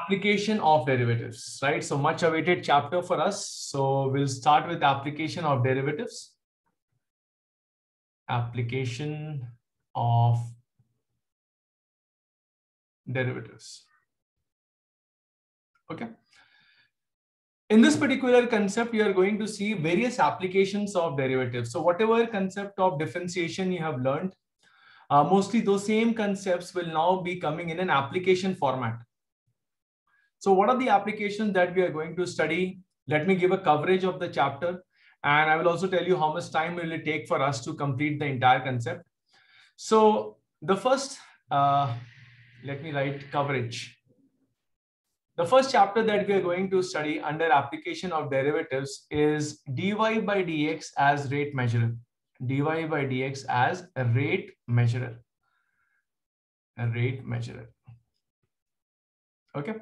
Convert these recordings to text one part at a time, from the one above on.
application of derivatives, right? So much awaited chapter for us. So we'll start with application of derivatives. Application of derivatives. Okay. In this particular concept, you are going to see various applications of derivatives. So whatever concept of differentiation you have learned, uh, mostly those same concepts will now be coming in an application format. So what are the applications that we are going to study? Let me give a coverage of the chapter. And I will also tell you how much time will it take for us to complete the entire concept. So the first, uh, let me write coverage. The first chapter that we are going to study under application of derivatives is dy by dx as rate measurer. dy by dx as a rate measurer. A rate measurer. Okay.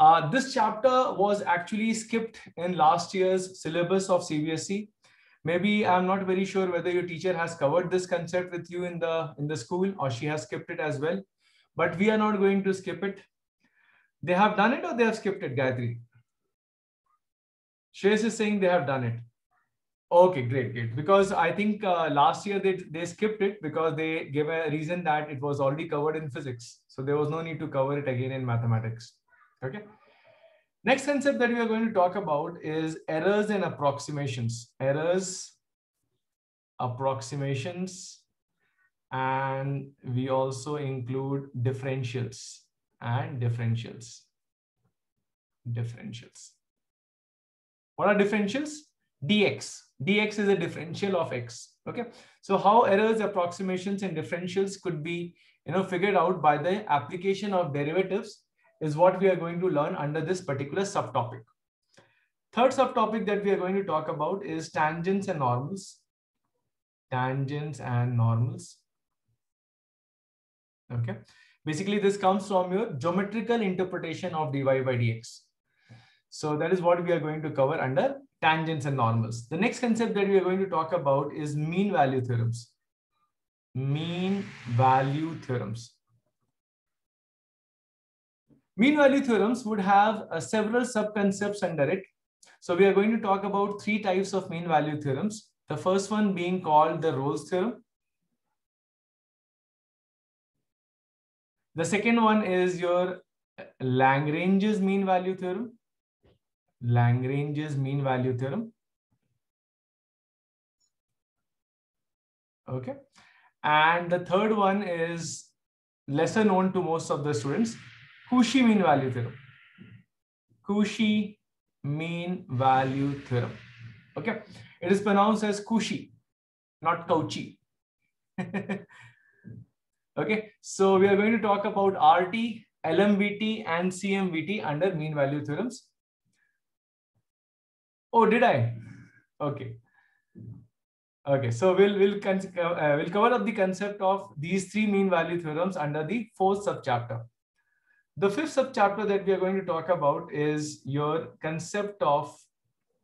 Uh, this chapter was actually skipped in last year's syllabus of CBSE. Maybe I'm not very sure whether your teacher has covered this concept with you in the, in the school or she has skipped it as well. But we are not going to skip it. They have done it or they have skipped it, Gayatri? Shreyas is saying they have done it. Okay, great, great. Because I think uh, last year they, they skipped it because they gave a reason that it was already covered in physics. So there was no need to cover it again in mathematics. Okay. Next concept that we are going to talk about is errors and approximations. Errors, approximations, and we also include differentials and differentials. Differentials. What are differentials? dx. dx is a differential of x. Okay. So how errors, approximations, and differentials could be you know, figured out by the application of derivatives is what we are going to learn under this particular subtopic. Third subtopic that we are going to talk about is tangents and normals. Tangents and normals. Okay. Basically, this comes from your geometrical interpretation of dy by dx. So that is what we are going to cover under tangents and normals. The next concept that we are going to talk about is mean value theorems. Mean value theorems. Mean value theorems would have uh, several sub-concepts under it. So we are going to talk about three types of mean value theorems. The first one being called the Rolle's theorem. The second one is your Lagrange's mean value theorem. Lagrange's mean value theorem. Okay. And the third one is lesser known to most of the students, Cauchy mean value theorem. Cauchy mean value theorem. Okay. It is pronounced as Cauchy, not Cauchy. okay. So we are going to talk about RT, LMVT, and CMVT under mean value theorems. Oh, did I? Okay. Okay, so we'll we'll uh, we'll cover up the concept of these three mean value theorems under the fourth subchapter. The fifth subchapter that we are going to talk about is your concept of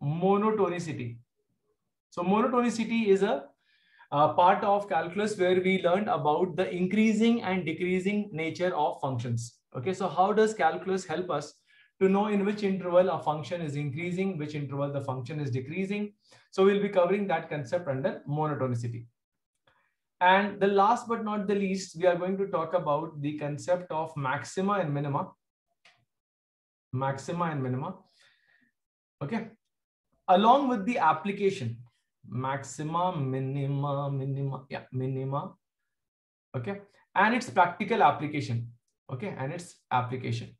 monotonicity. So monotonicity is a, a part of calculus where we learned about the increasing and decreasing nature of functions. Okay, so how does calculus help us to know in which interval a function is increasing, which interval the function is decreasing. So we'll be covering that concept under monotonicity. And the last but not the least, we are going to talk about the concept of maxima and minima. Maxima and minima. Okay. Along with the application, maxima, minima, minima, yeah, minima. Okay. And its practical application. Okay. And its application.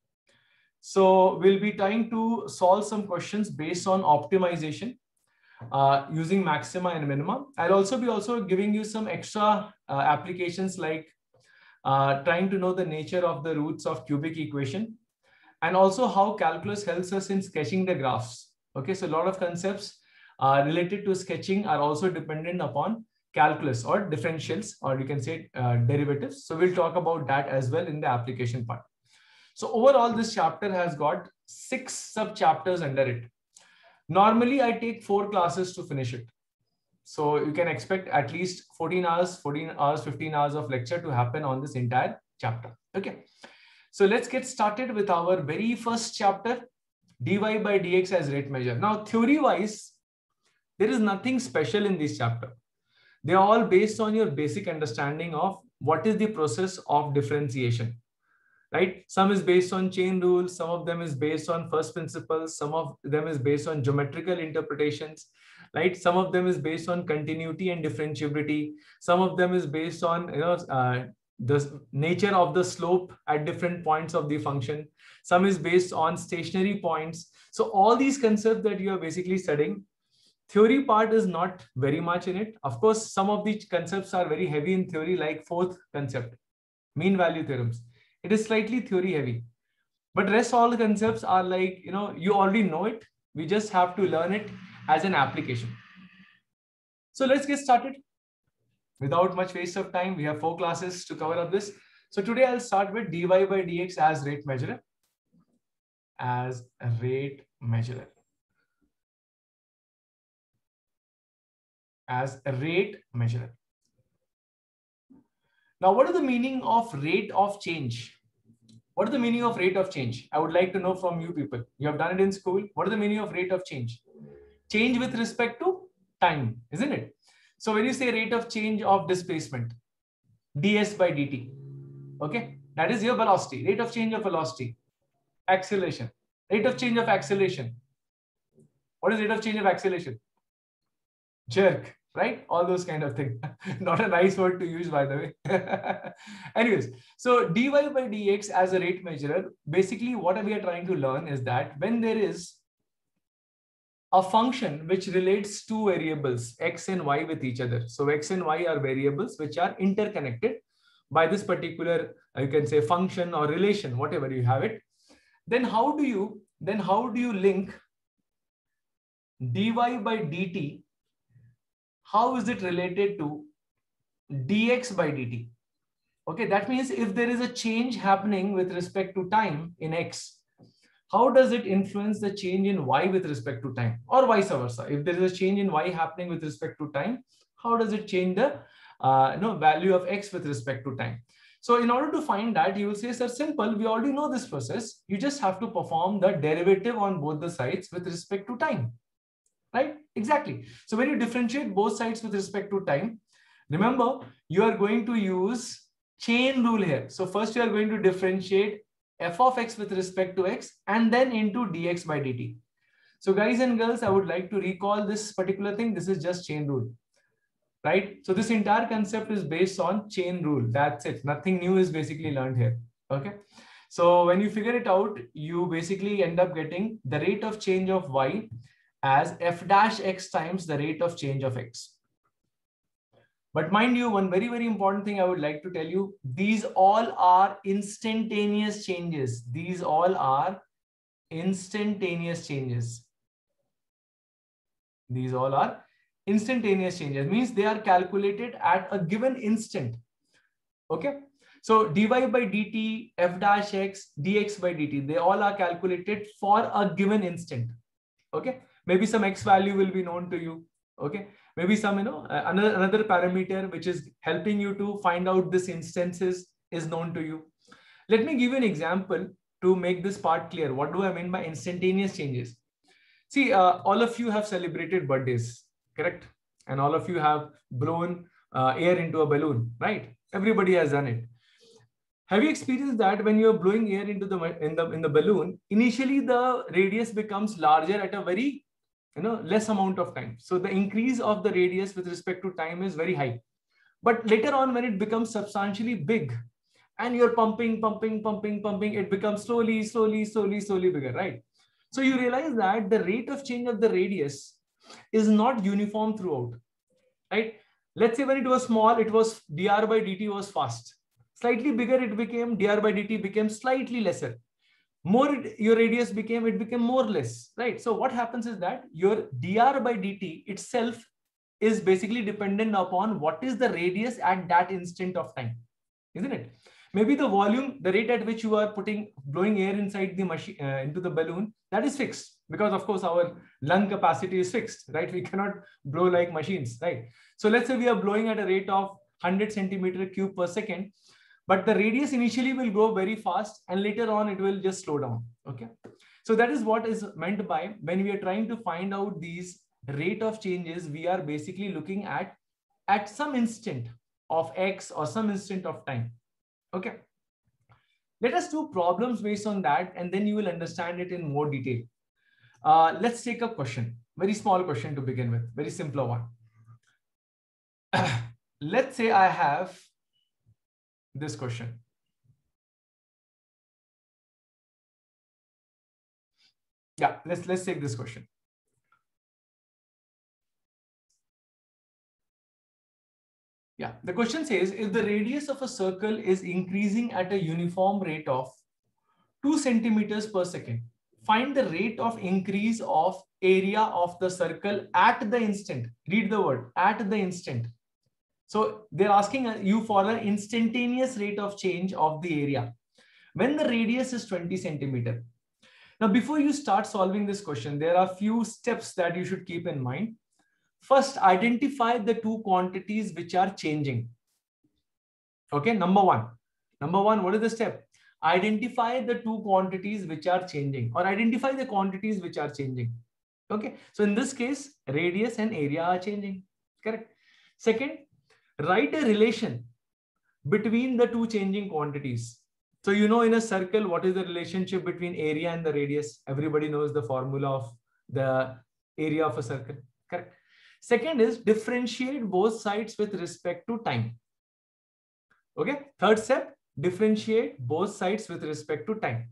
So we'll be trying to solve some questions based on optimization uh, using maxima and minima. I'll also be also giving you some extra uh, applications like uh, trying to know the nature of the roots of cubic equation and also how calculus helps us in sketching the graphs. Okay, so a lot of concepts uh, related to sketching are also dependent upon calculus or differentials or you can say uh, derivatives. So we'll talk about that as well in the application part. So overall, this chapter has got six sub chapters under it. Normally, I take four classes to finish it. So you can expect at least 14 hours, 14 hours, 15 hours of lecture to happen on this entire chapter. Okay. So let's get started with our very first chapter, dy by dx as rate measure. Now, theory-wise, there is nothing special in this chapter. They are all based on your basic understanding of what is the process of differentiation right? Some is based on chain rules some of them is based on first principles some of them is based on geometrical interpretations right? Some of them is based on continuity and differentiability. Some of them is based on you know uh, the nature of the slope at different points of the function. Some is based on stationary points. So all these concepts that you are basically studying theory part is not very much in it. Of course some of these concepts are very heavy in theory like fourth concept mean value theorems it is slightly theory heavy. But rest all the concepts are like you know you already know it. We just have to learn it as an application. So let's get started. Without much waste of time we have four classes to cover up this. So today i'll start with dy by dx as rate measurer. As a rate measurer. As a rate measurer. Now, what is the meaning of rate of change? What is the meaning of rate of change? I would like to know from you people. You have done it in school. What is the meaning of rate of change? Change with respect to time, isn't it? So when you say rate of change of displacement, ds by dt, okay, that is your velocity, rate of change of velocity, acceleration, rate of change of acceleration. What is rate of change of acceleration? Jerk, right? All those kind of things. Not a nice word to use, by the way. Anyways, so dy by dx as a rate measurer, basically what we are trying to learn is that when there is a function which relates two variables, x and y with each other. So x and y are variables which are interconnected by this particular, uh, you can say function or relation, whatever you have it. Then how do you, then how do you link dy by dt how is it related to dx by dt? Okay, that means if there is a change happening with respect to time in x, how does it influence the change in y with respect to time or vice versa? If there is a change in y happening with respect to time, how does it change the uh, no, value of x with respect to time? So in order to find that, you will say, sir, simple, we already know this process. You just have to perform the derivative on both the sides with respect to time right? Exactly. So when you differentiate both sides with respect to time, remember you are going to use chain rule here. So first you are going to differentiate f of x with respect to x and then into dx by dt. So guys and girls, I would like to recall this particular thing. This is just chain rule, right? So this entire concept is based on chain rule. That's it. Nothing new is basically learned here. Okay. So when you figure it out, you basically end up getting the rate of change of y as f dash x times the rate of change of x. But mind you, one very, very important thing I would like to tell you, these all are instantaneous changes. These all are instantaneous changes. These all are instantaneous changes, means they are calculated at a given instant. Okay. So dy by dt, f dash x, dx by dt, they all are calculated for a given instant. Okay maybe some x value will be known to you okay? Maybe some you know another another parameter which is helping you to find out this instances is known to you. Let me give you an example to make this part clear. What do i mean by instantaneous changes? See uh, all of you have celebrated birthdays correct? And all of you have blown uh, air into a balloon right? Everybody has done it. Have you experienced that when you're blowing air into the in the in the balloon initially the radius becomes larger at a very you know less amount of time. So the increase of the radius with respect to time is very high. But later on when it becomes substantially big and you're pumping pumping pumping pumping it becomes slowly slowly slowly slowly bigger right? So you realize that the rate of change of the radius is not uniform throughout right? Let's say when it was small it was dr by dt was fast. Slightly bigger it became dr by dt became slightly lesser more it, your radius became, it became more less, right? So what happens is that your dr by dt itself is basically dependent upon what is the radius at that instant of time, isn't it? Maybe the volume, the rate at which you are putting, blowing air inside the machine, uh, into the balloon, that is fixed because of course our lung capacity is fixed, right? We cannot blow like machines, right? So let's say we are blowing at a rate of 100 centimeter cube per second but the radius initially will go very fast and later on it will just slow down. Okay. So that is what is meant by when we are trying to find out these rate of changes, we are basically looking at at some instant of X or some instant of time. Okay. Let us do problems based on that and then you will understand it in more detail. Uh, let's take a question, very small question to begin with, very simpler one. let's say I have this question. Yeah, let's let's take this question. Yeah, the question says if the radius of a circle is increasing at a uniform rate of 2 centimeters per second, find the rate of increase of area of the circle at the instant. Read the word at the instant. So they're asking uh, you for an instantaneous rate of change of the area when the radius is 20 centimeter. Now, before you start solving this question, there are few steps that you should keep in mind. First, identify the two quantities which are changing. Okay, number one. Number one, what is the step? Identify the two quantities which are changing or identify the quantities which are changing. Okay, so in this case, radius and area are changing. Correct. Second, write a relation between the two changing quantities. So you know in a circle, what is the relationship between area and the radius? Everybody knows the formula of the area of a circle. Correct. Second is differentiate both sides with respect to time. Okay. Third step, differentiate both sides with respect to time.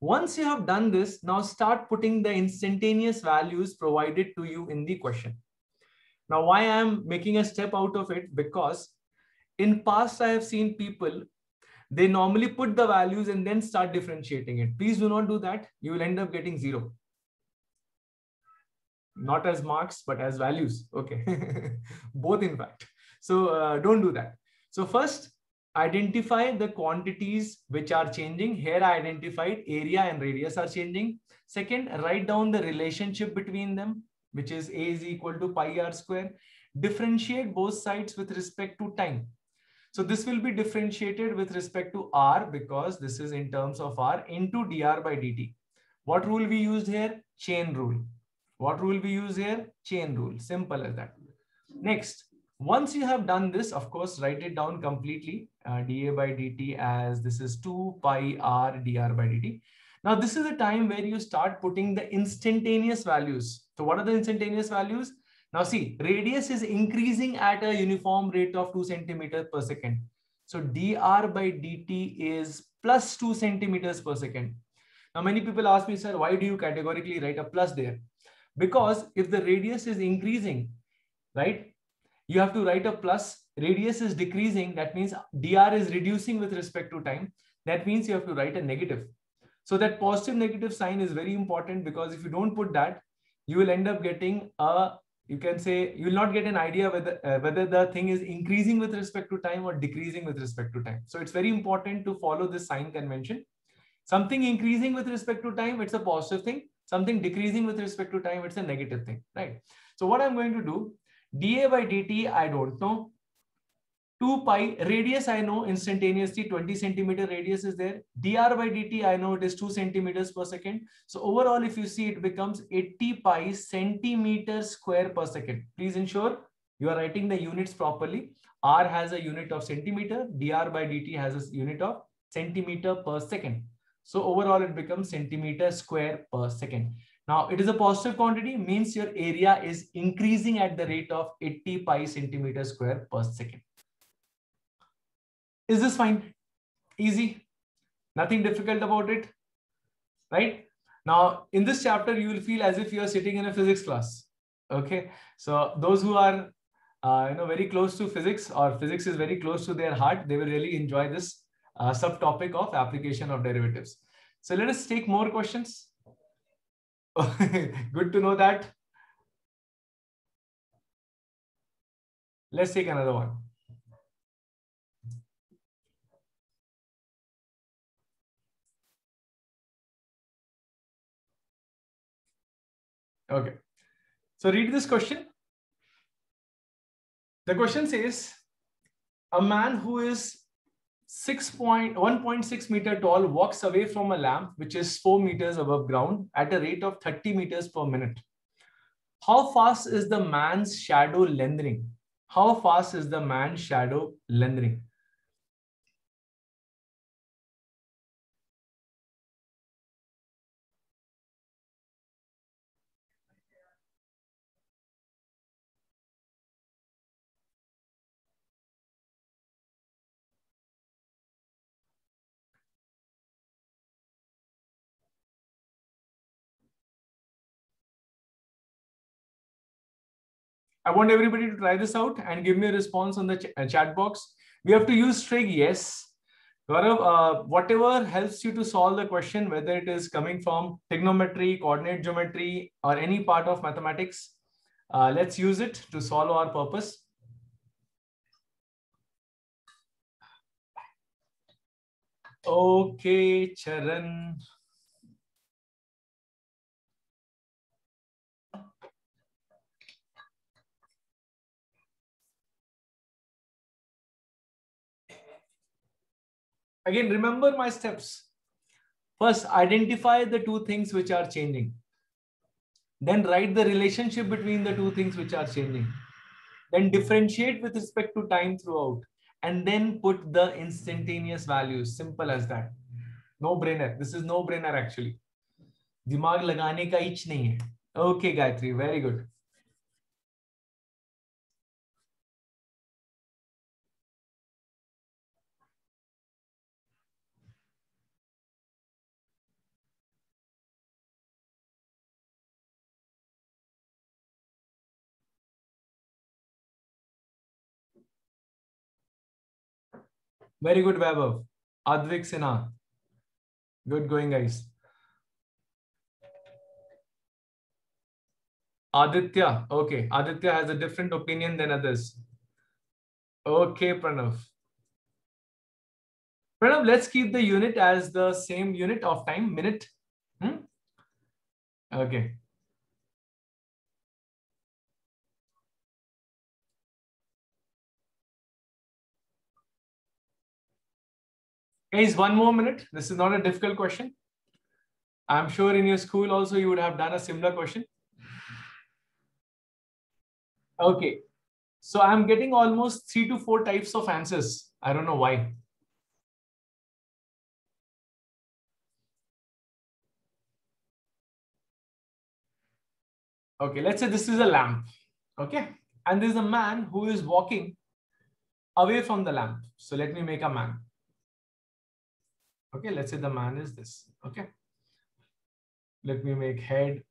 Once you have done this, now start putting the instantaneous values provided to you in the question. Now, why I am making a step out of it? Because in past, I have seen people, they normally put the values and then start differentiating it. Please do not do that. You will end up getting zero. Not as marks, but as values. Okay. Both in fact. So uh, don't do that. So first, identify the quantities which are changing. Here I identified area and radius are changing. Second, write down the relationship between them which is a is equal to pi r square. Differentiate both sides with respect to time. So this will be differentiated with respect to r because this is in terms of r into dr by dt. What rule we used here? Chain rule. What rule we use here? Chain rule. Simple as that. Next, once you have done this, of course, write it down completely. Uh, dA by dt as this is 2 pi r dr by dt. Now, this is a time where you start putting the instantaneous values. So what are the instantaneous values? Now see, radius is increasing at a uniform rate of 2 centimeters per second. So dr by dt is plus 2 centimeters per second. Now many people ask me, sir, why do you categorically write a plus there? Because if the radius is increasing, right, you have to write a plus. Radius is decreasing. That means dr is reducing with respect to time. That means you have to write a negative. So that positive negative sign is very important because if you don't put that, you will end up getting a, you can say, you will not get an idea whether, uh, whether the thing is increasing with respect to time or decreasing with respect to time. So it's very important to follow this sign convention. Something increasing with respect to time, it's a positive thing. Something decreasing with respect to time, it's a negative thing, right? So what I'm going to do, dA by dt, I don't know. 2 pi radius i know instantaneously 20 centimeter radius is there. dr by dt i know it is 2 centimeters per second. So overall if you see it becomes 80 pi centimeter square per second. Please ensure you are writing the units properly. R has a unit of centimeter dr by dt has a unit of centimeter per second. So overall it becomes centimeter square per second. Now it is a positive quantity means your area is increasing at the rate of 80 pi centimeter square per second is this fine? Easy. Nothing difficult about it. Right? Now, in this chapter, you will feel as if you are sitting in a physics class. Okay. So those who are uh, you know, very close to physics or physics is very close to their heart, they will really enjoy this uh, subtopic of application of derivatives. So let us take more questions. Good to know that. Let's take another one. Okay. So read this question. The question says, a man who is 6 point, 1.6 meter tall walks away from a lamp which is 4 meters above ground at a rate of 30 meters per minute. How fast is the man's shadow lengthening? How fast is the man's shadow lengthening? I want everybody to try this out and give me a response on the ch uh, chat box. We have to use trig, yes. Gaurav, uh, whatever helps you to solve the question, whether it is coming from trigonometry, coordinate geometry, or any part of mathematics, uh, let's use it to solve our purpose. Okay, Charan. Again, remember my steps. First, identify the two things which are changing. Then write the relationship between the two things which are changing. Then differentiate with respect to time throughout. And then put the instantaneous values. Simple as that. No brainer. This is no brainer actually. दिमाग लगाने का etch नहीं है. Okay, Gayatri, very good. Very good, Vaibhav. Advik Sinha. Good going, guys. Aditya. Okay. Aditya has a different opinion than others. Okay, Pranav. Pranav, let's keep the unit as the same unit of time, minute. Hmm? Okay. Guys, one more minute. This is not a difficult question. I'm sure in your school also you would have done a similar question. Okay. So I'm getting almost three to four types of answers. I don't know why. Okay, let's say this is a lamp. Okay. And there's a man who is walking away from the lamp. So let me make a man. Okay, let's say the man is this. Okay. Let me make head,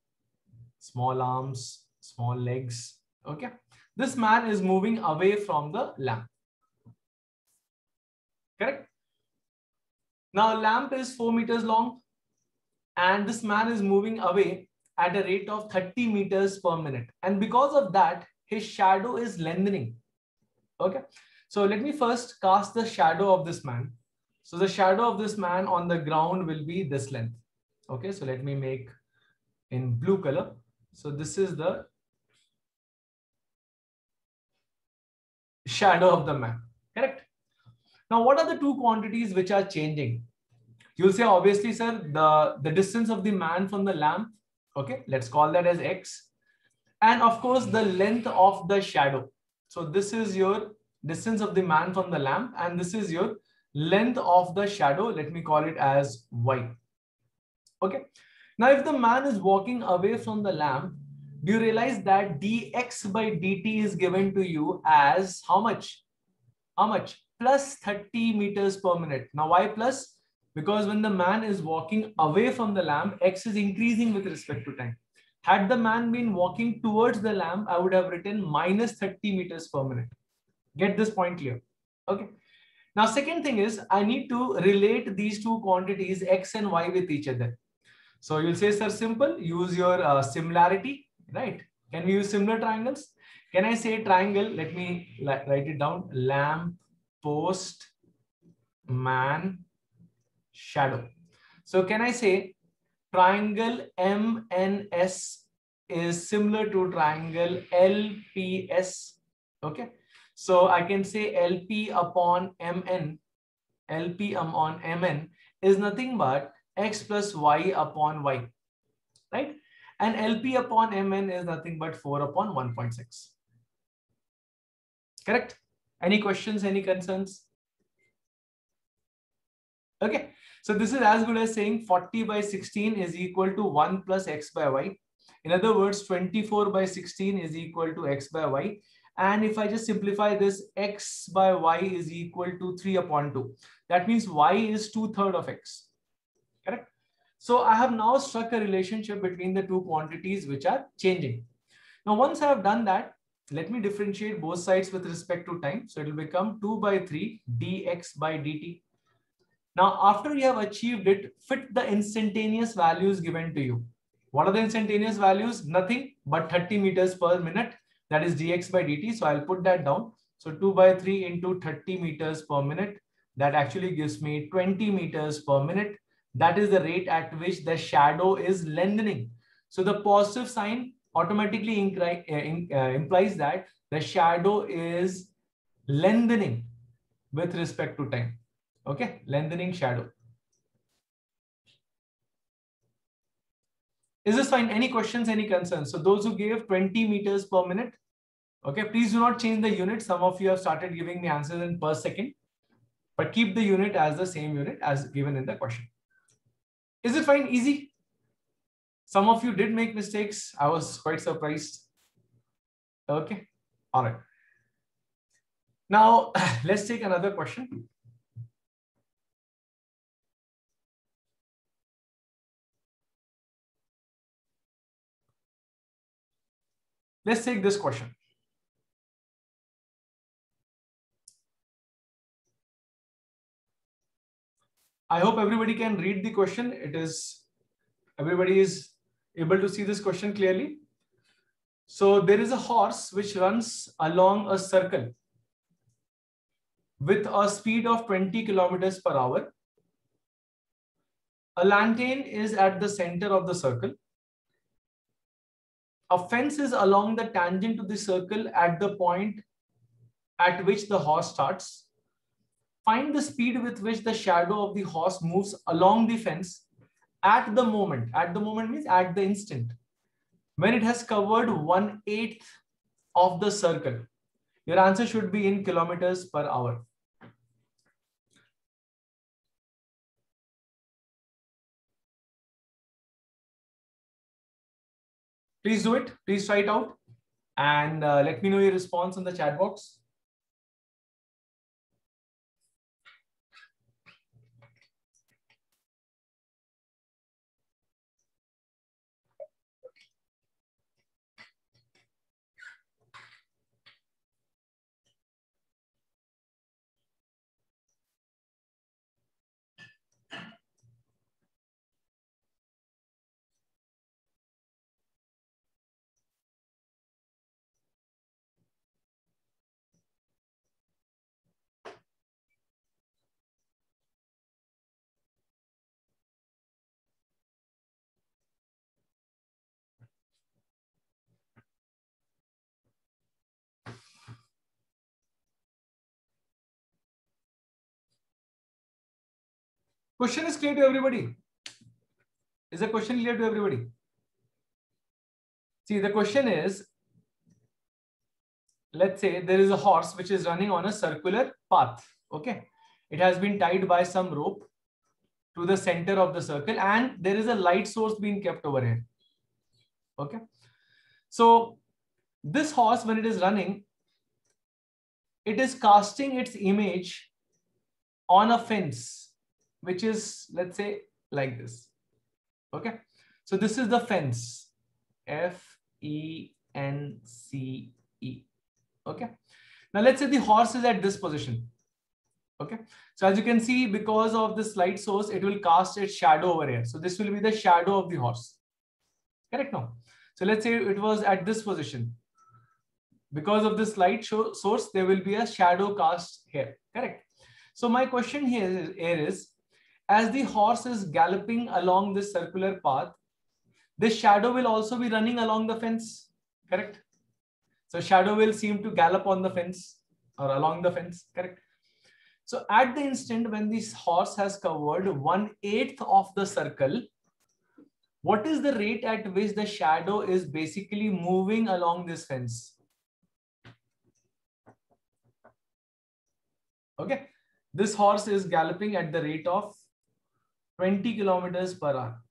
small arms, small legs. Okay. This man is moving away from the lamp. Correct? Now, lamp is 4 meters long and this man is moving away at a rate of 30 meters per minute. And because of that, his shadow is lengthening. Okay. So let me first cast the shadow of this man. So the shadow of this man on the ground will be this length. Okay, so let me make in blue color. So this is the shadow of the man, correct? Now, what are the two quantities which are changing? You'll say, obviously, sir, the, the distance of the man from the lamp. Okay, let's call that as X. And of course, the length of the shadow. So this is your distance of the man from the lamp. And this is your length of the shadow, let me call it as y. Okay. Now, if the man is walking away from the lamp, do you realize that dx by dt is given to you as how much? How much? Plus 30 meters per minute. Now, why plus? Because when the man is walking away from the lamp, x is increasing with respect to time. Had the man been walking towards the lamp, I would have written minus 30 meters per minute. Get this point clear. Okay. Now, second thing is I need to relate these two quantities x and y with each other. So you'll say, sir, simple, use your uh, similarity, right? Can we use similar triangles? Can I say triangle? Let me write it down. Lamp, post, man, shadow. So can I say triangle MNS is similar to triangle LPS? Okay. So I can say LP upon MN LP upon MN is nothing but x plus y upon y, right? And LP upon MN is nothing but 4 upon 1.6. Correct? Any questions, any concerns? Okay, so this is as good as saying 40 by 16 is equal to 1 plus x by y. In other words, 24 by 16 is equal to x by y. And if I just simplify this, x by y is equal to 3 upon 2. That means y is 2 third of x. Correct? So I have now struck a relationship between the two quantities which are changing. Now, once I have done that, let me differentiate both sides with respect to time. So it will become 2 by 3 dx by dt. Now, after you have achieved it, fit the instantaneous values given to you. What are the instantaneous values? Nothing but 30 meters per minute. That is dx by dt. So I'll put that down. So 2 by 3 into 30 meters per minute. That actually gives me 20 meters per minute. That is the rate at which the shadow is lengthening. So the positive sign automatically uh, uh, implies that the shadow is lengthening with respect to time. Okay, lengthening shadow. Is this fine? Any questions, any concerns? So those who gave 20 meters per minute, okay, please do not change the unit. Some of you have started giving me answers in per second, but keep the unit as the same unit as given in the question. Is it fine? Easy? Some of you did make mistakes. I was quite surprised. Okay. All right. Now, let's take another question. Let's take this question. I hope everybody can read the question. It is, everybody is able to see this question clearly? So there is a horse which runs along a circle with a speed of 20 kilometers per hour. A lantern is at the center of the circle. A fence is along the tangent to the circle at the point at which the horse starts. Find the speed with which the shadow of the horse moves along the fence at the moment, at the moment means at the instant, when it has covered one eighth of the circle, your answer should be in kilometers per hour. Please do it. Please try it out. And uh, let me know your response in the chat box. Question is clear to everybody. Is the question clear to everybody? See, the question is, let's say there is a horse which is running on a circular path. Okay. It has been tied by some rope to the center of the circle and there is a light source being kept over here. Okay. So this horse, when it is running, it is casting its image on a fence which is, let's say, like this. Okay. So this is the fence. F-E-N-C-E. Okay. Now let's say the horse is at this position. Okay. So as you can see, because of this light source, it will cast its shadow over here. So this will be the shadow of the horse. Correct now. So let's say it was at this position. Because of this light source, there will be a shadow cast here. Correct. So my question here is, here is as the horse is galloping along this circular path, this shadow will also be running along the fence, correct? So shadow will seem to gallop on the fence or along the fence, correct? So at the instant when this horse has covered one eighth of the circle, what is the rate at which the shadow is basically moving along this fence? Okay, this horse is galloping at the rate of 20 kilometers per hour.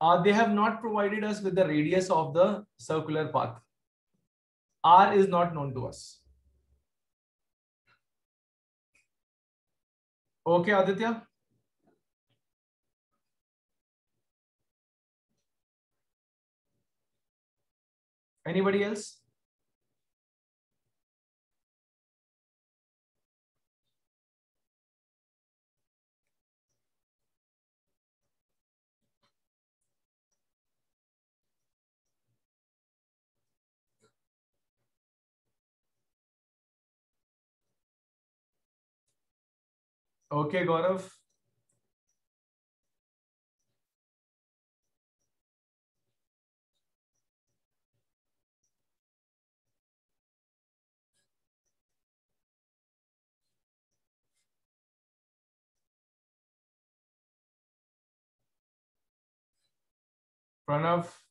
Uh, they have not provided us with the radius of the circular path. R is not known to us. Okay, Aditya. Anybody else? Okay, Gaurav. Pranav.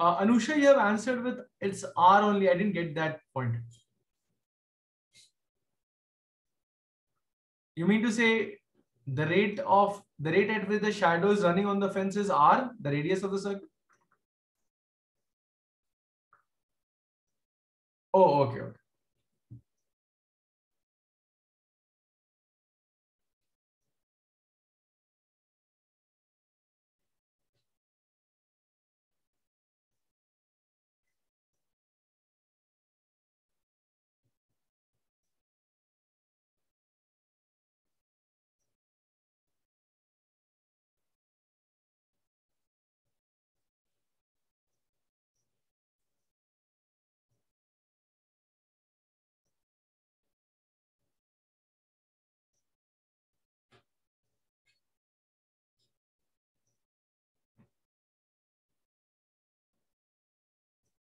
Uh, Anusha, you have answered with it's R only. I didn't get that point. You mean to say the rate of the rate at which the shadow is running on the fence is R, the radius of the circle? Oh, okay, okay.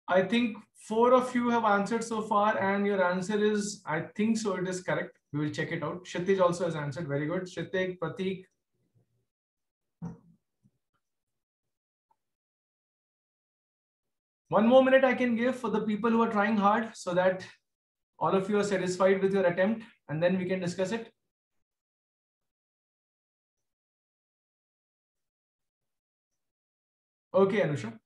I think four of you have answered so far, and your answer is, I think so, it is correct. We will check it out. Kshitij also has answered. Very good. Kshitij, Pratik. One more minute I can give for the people who are trying hard so that all of you are satisfied with your attempt and then we can discuss it. Okay, Anusha.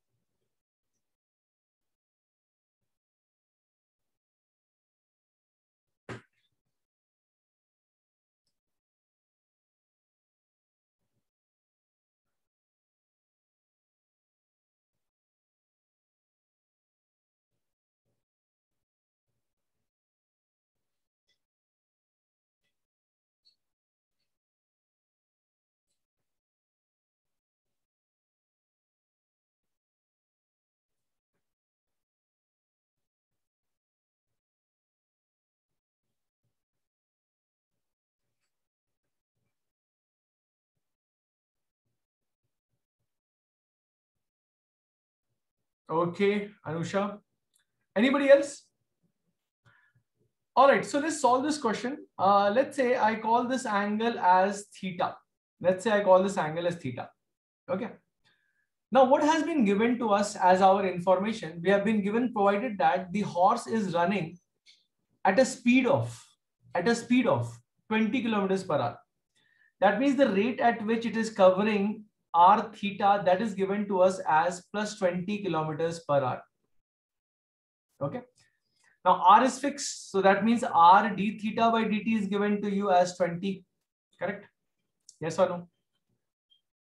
Okay, Anusha. Anybody else? All right, so let's solve this question. Uh, let's say I call this angle as theta. Let's say I call this angle as theta. Okay. Now, what has been given to us as our information? We have been given provided that the horse is running at a speed of at a speed of 20 kilometers per hour. That means the rate at which it is covering r theta that is given to us as plus 20 kilometers per hour. Okay. Now r is fixed. So that means r d theta by dt is given to you as 20. Correct? Yes or no?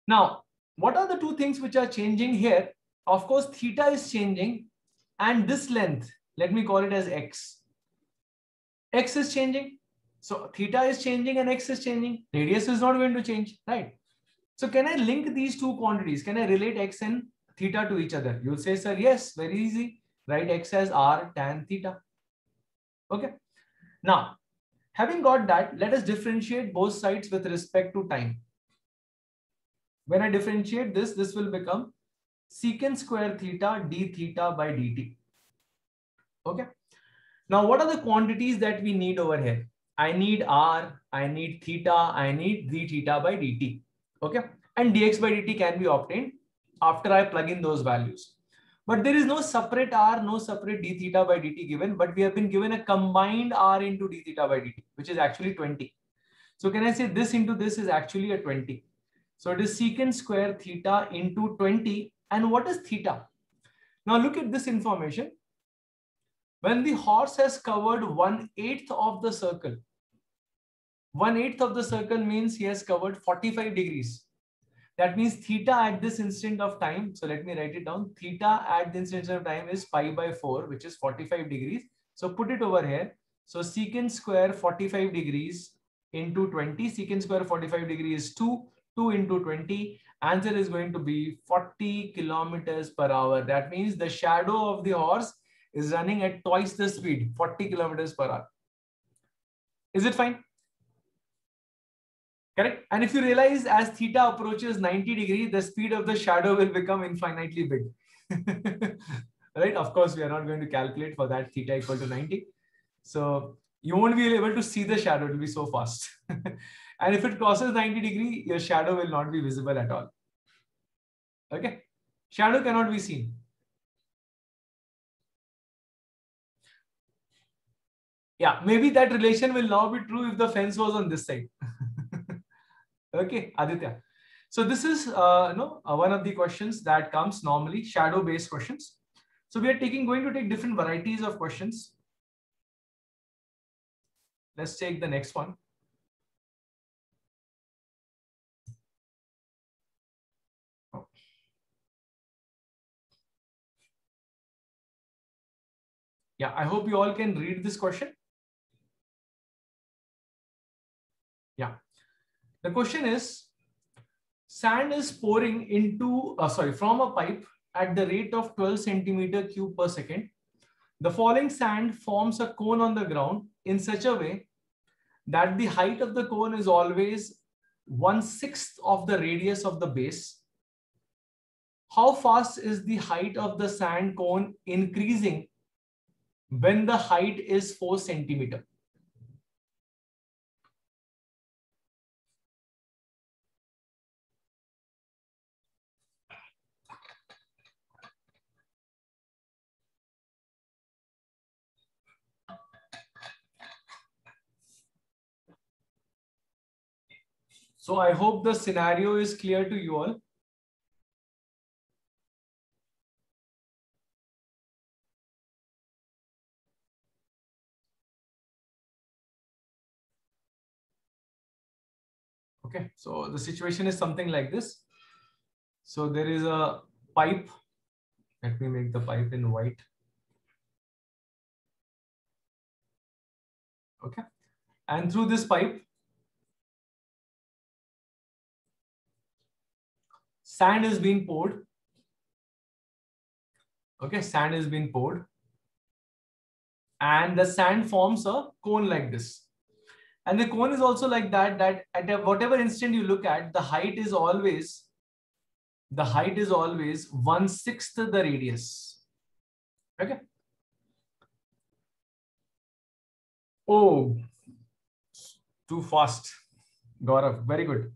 Now, what are the two things which are changing here? Of course, theta is changing and this length, let me call it as x. x is changing. So theta is changing and x is changing. Radius is not going to change, right? So can I link these two quantities? Can I relate x and theta to each other? You'll say, sir, yes, very easy. Write x as r tan theta. Okay. Now, having got that, let us differentiate both sides with respect to time. When I differentiate this, this will become secant square theta d theta by dt. Okay. Now, what are the quantities that we need over here? I need r, I need theta, I need d theta by dt. Okay. And dx by dt can be obtained after I plug in those values. But there is no separate r, no separate d theta by dt given, but we have been given a combined r into d theta by dt, which is actually 20. So can I say this into this is actually a 20. So it is secant square theta into 20. And what is theta? Now look at this information. When the horse has covered one eighth of the circle, one eighth of the circle means he has covered 45 degrees. That means theta at this instant of time. So let me write it down. Theta at the instant of time is pi by 4, which is 45 degrees. So put it over here. So secant square 45 degrees into 20. Secant square 45 degrees is 2. 2 into 20. Answer is going to be 40 kilometers per hour. That means the shadow of the horse is running at twice the speed, 40 kilometers per hour. Is it fine? Correct. And if you realize as theta approaches 90 degree, the speed of the shadow will become infinitely big. right? Of course, we are not going to calculate for that theta equal to 90. So you won't be able to see the shadow. It will be so fast. and if it crosses 90 degree, your shadow will not be visible at all. Okay. Shadow cannot be seen. Yeah, maybe that relation will now be true if the fence was on this side. Okay, Aditya. So this is uh, no, uh, one of the questions that comes normally, shadow-based questions. So we are taking going to take different varieties of questions. Let's take the next one. Yeah, I hope you all can read this question. Yeah. The question is, sand is pouring into, uh, sorry, from a pipe at the rate of 12 centimeter cube per second. The falling sand forms a cone on the ground in such a way that the height of the cone is always one sixth of the radius of the base. How fast is the height of the sand cone increasing when the height is 4 centimeter? So I hope the scenario is clear to you all. Okay, so the situation is something like this. So there is a pipe. Let me make the pipe in white. Okay, and through this pipe, sand is being poured. Okay, sand is being poured. And the sand forms a cone like this. And the cone is also like that, that at whatever instant you look at, the height is always, the height is always one sixth the radius. Okay. Oh, too fast. Gaurav, very good.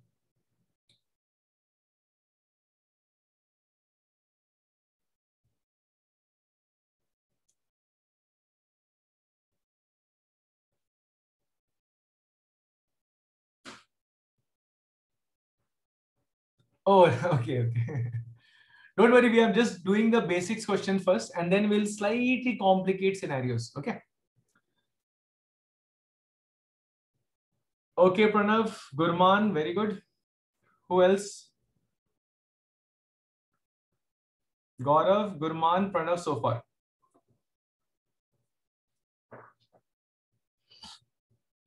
Oh, okay, okay. Don't worry, we are just doing the basics question first, and then we'll slightly complicate scenarios. Okay. Okay, Pranav, Gurman, very good. Who else? Gaurav, Gurman, Pranav so far.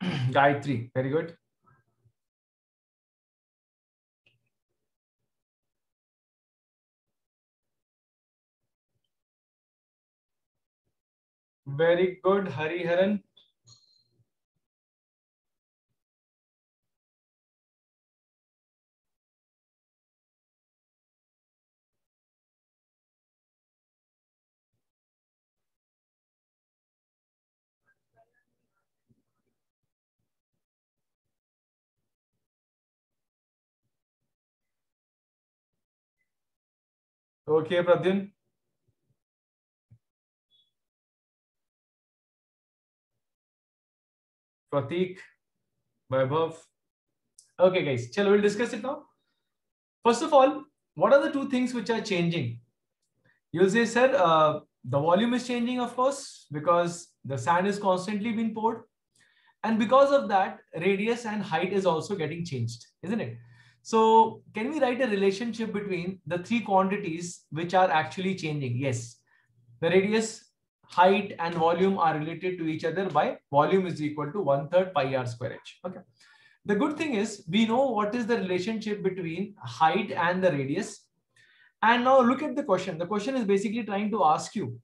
Gayatri, very good. Very good, Hariharan. Okay, Pradyun. Pratik, Vaibhav. Okay, guys, chalo, we'll discuss it now. First of all, what are the two things which are changing? You'll say, sir, uh, the volume is changing, of course, because the sand is constantly being poured. And because of that, radius and height is also getting changed, isn't it? So can we write a relationship between the three quantities which are actually changing? Yes. The radius, height and volume are related to each other by volume is equal to one third pi r square h. Okay. The good thing is we know what is the relationship between height and the radius. And now look at the question. The question is basically trying to ask you,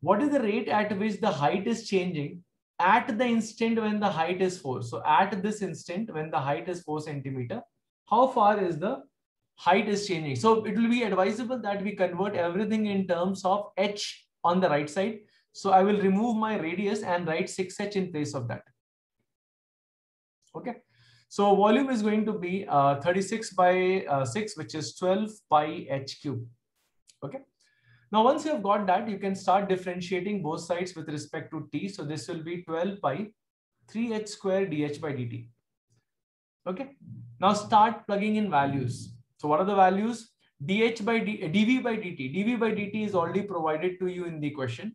what is the rate at which the height is changing at the instant when the height is 4? So at this instant when the height is 4 centimeter, how far is the height is changing. So it will be advisable that we convert everything in terms of h on the right side. So I will remove my radius and write 6h in place of that. Okay. So volume is going to be uh, 36 by uh, 6, which is 12 pi h cube. Okay. Now, once you have got that, you can start differentiating both sides with respect to t. So this will be 12 pi 3h square dh by dt. Okay. Now start plugging in values. So what are the values? dh by d, dv by dt. dv by dt is already provided to you in the question.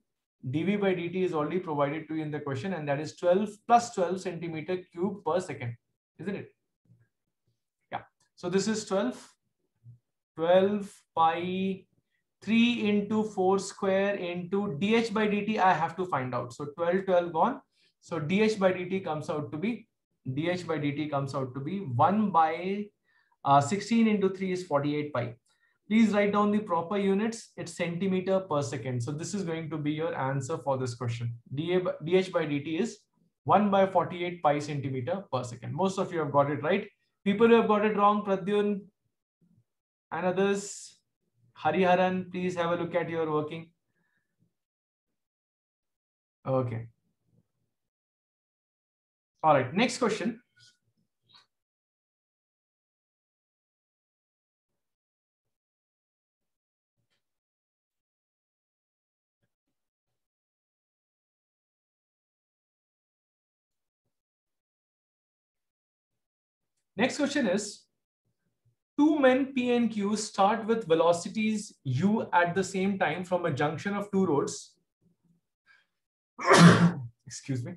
Dv by dt is already provided to you in the question and that is 12 plus 12 centimeter cube per second. Isn't it? Yeah. So this is 12. 12 pi 3 into 4 square into dh by dt I have to find out. So 12, 12 gone. So dh by dt comes out to be dh by dt comes out to be 1 by uh, 16 into 3 is 48 pi. Please write down the proper units. It's centimeter per second. So this is going to be your answer for this question. dh by dt is 1 by 48 pi centimeter per second. Most of you have got it right. People who have got it wrong, Pradyun and others, Hariharan, please have a look at your working. Okay. All right, next question. Next question is, two men P and Q start with velocities u at the same time from a junction of two roads. Excuse me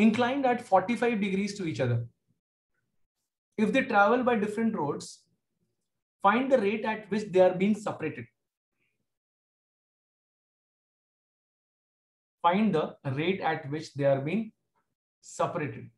inclined at 45 degrees to each other. If they travel by different roads, find the rate at which they are being separated. Find the rate at which they are being separated.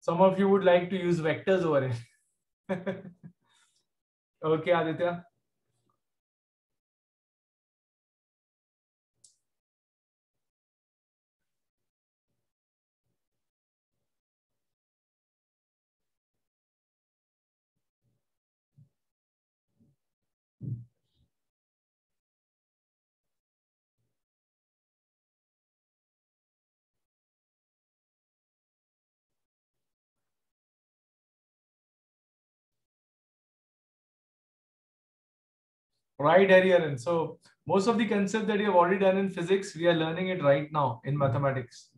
Some of you would like to use vectors over it. okay, Aditya. Right, Hariharan. So most of the concept that you have already done in physics, we are learning it right now in hmm. mathematics.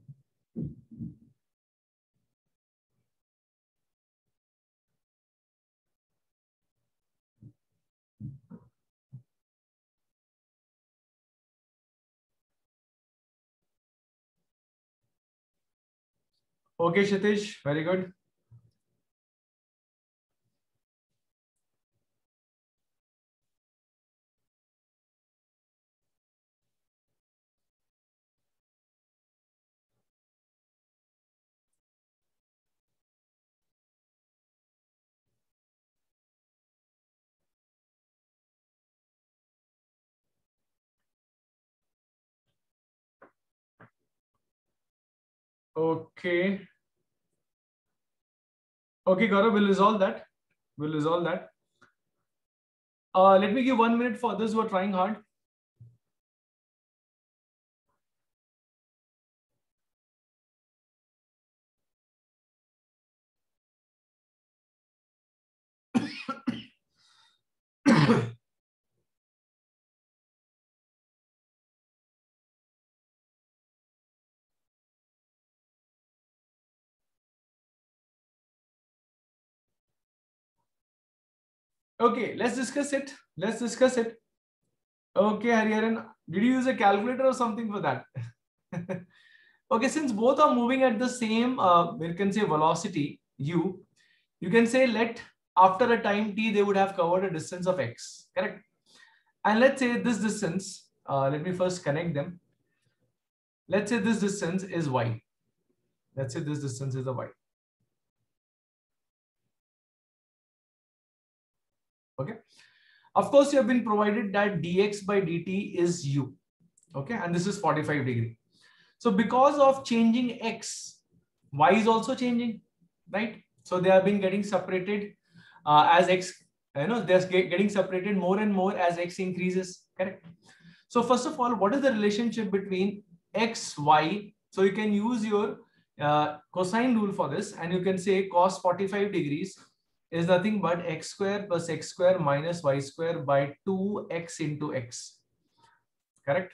Okay, Shitish, very good. Okay. Okay, Gaurav, we'll resolve that. We'll resolve that. Uh, let me give one minute for those who are trying hard. Okay, let's discuss it. Let's discuss it. Okay, Hariharan, did you use a calculator or something for that? okay, since both are moving at the same, uh, we can say velocity, u, you can say let after a time t, they would have covered a distance of x, correct? And let's say this distance, uh, let me first connect them. Let's say this distance is y. Let's say this distance is a y. Okay. Of course, you have been provided that dx by dt is u. Okay. And this is 45 degree. So because of changing x, y is also changing, right? So they have been getting separated uh, as x, you know, they're getting separated more and more as x increases, correct? So first of all, what is the relationship between x, y? So you can use your uh, cosine rule for this and you can say cos 45 degrees is nothing but x square plus x square minus y square by 2x into x. Correct?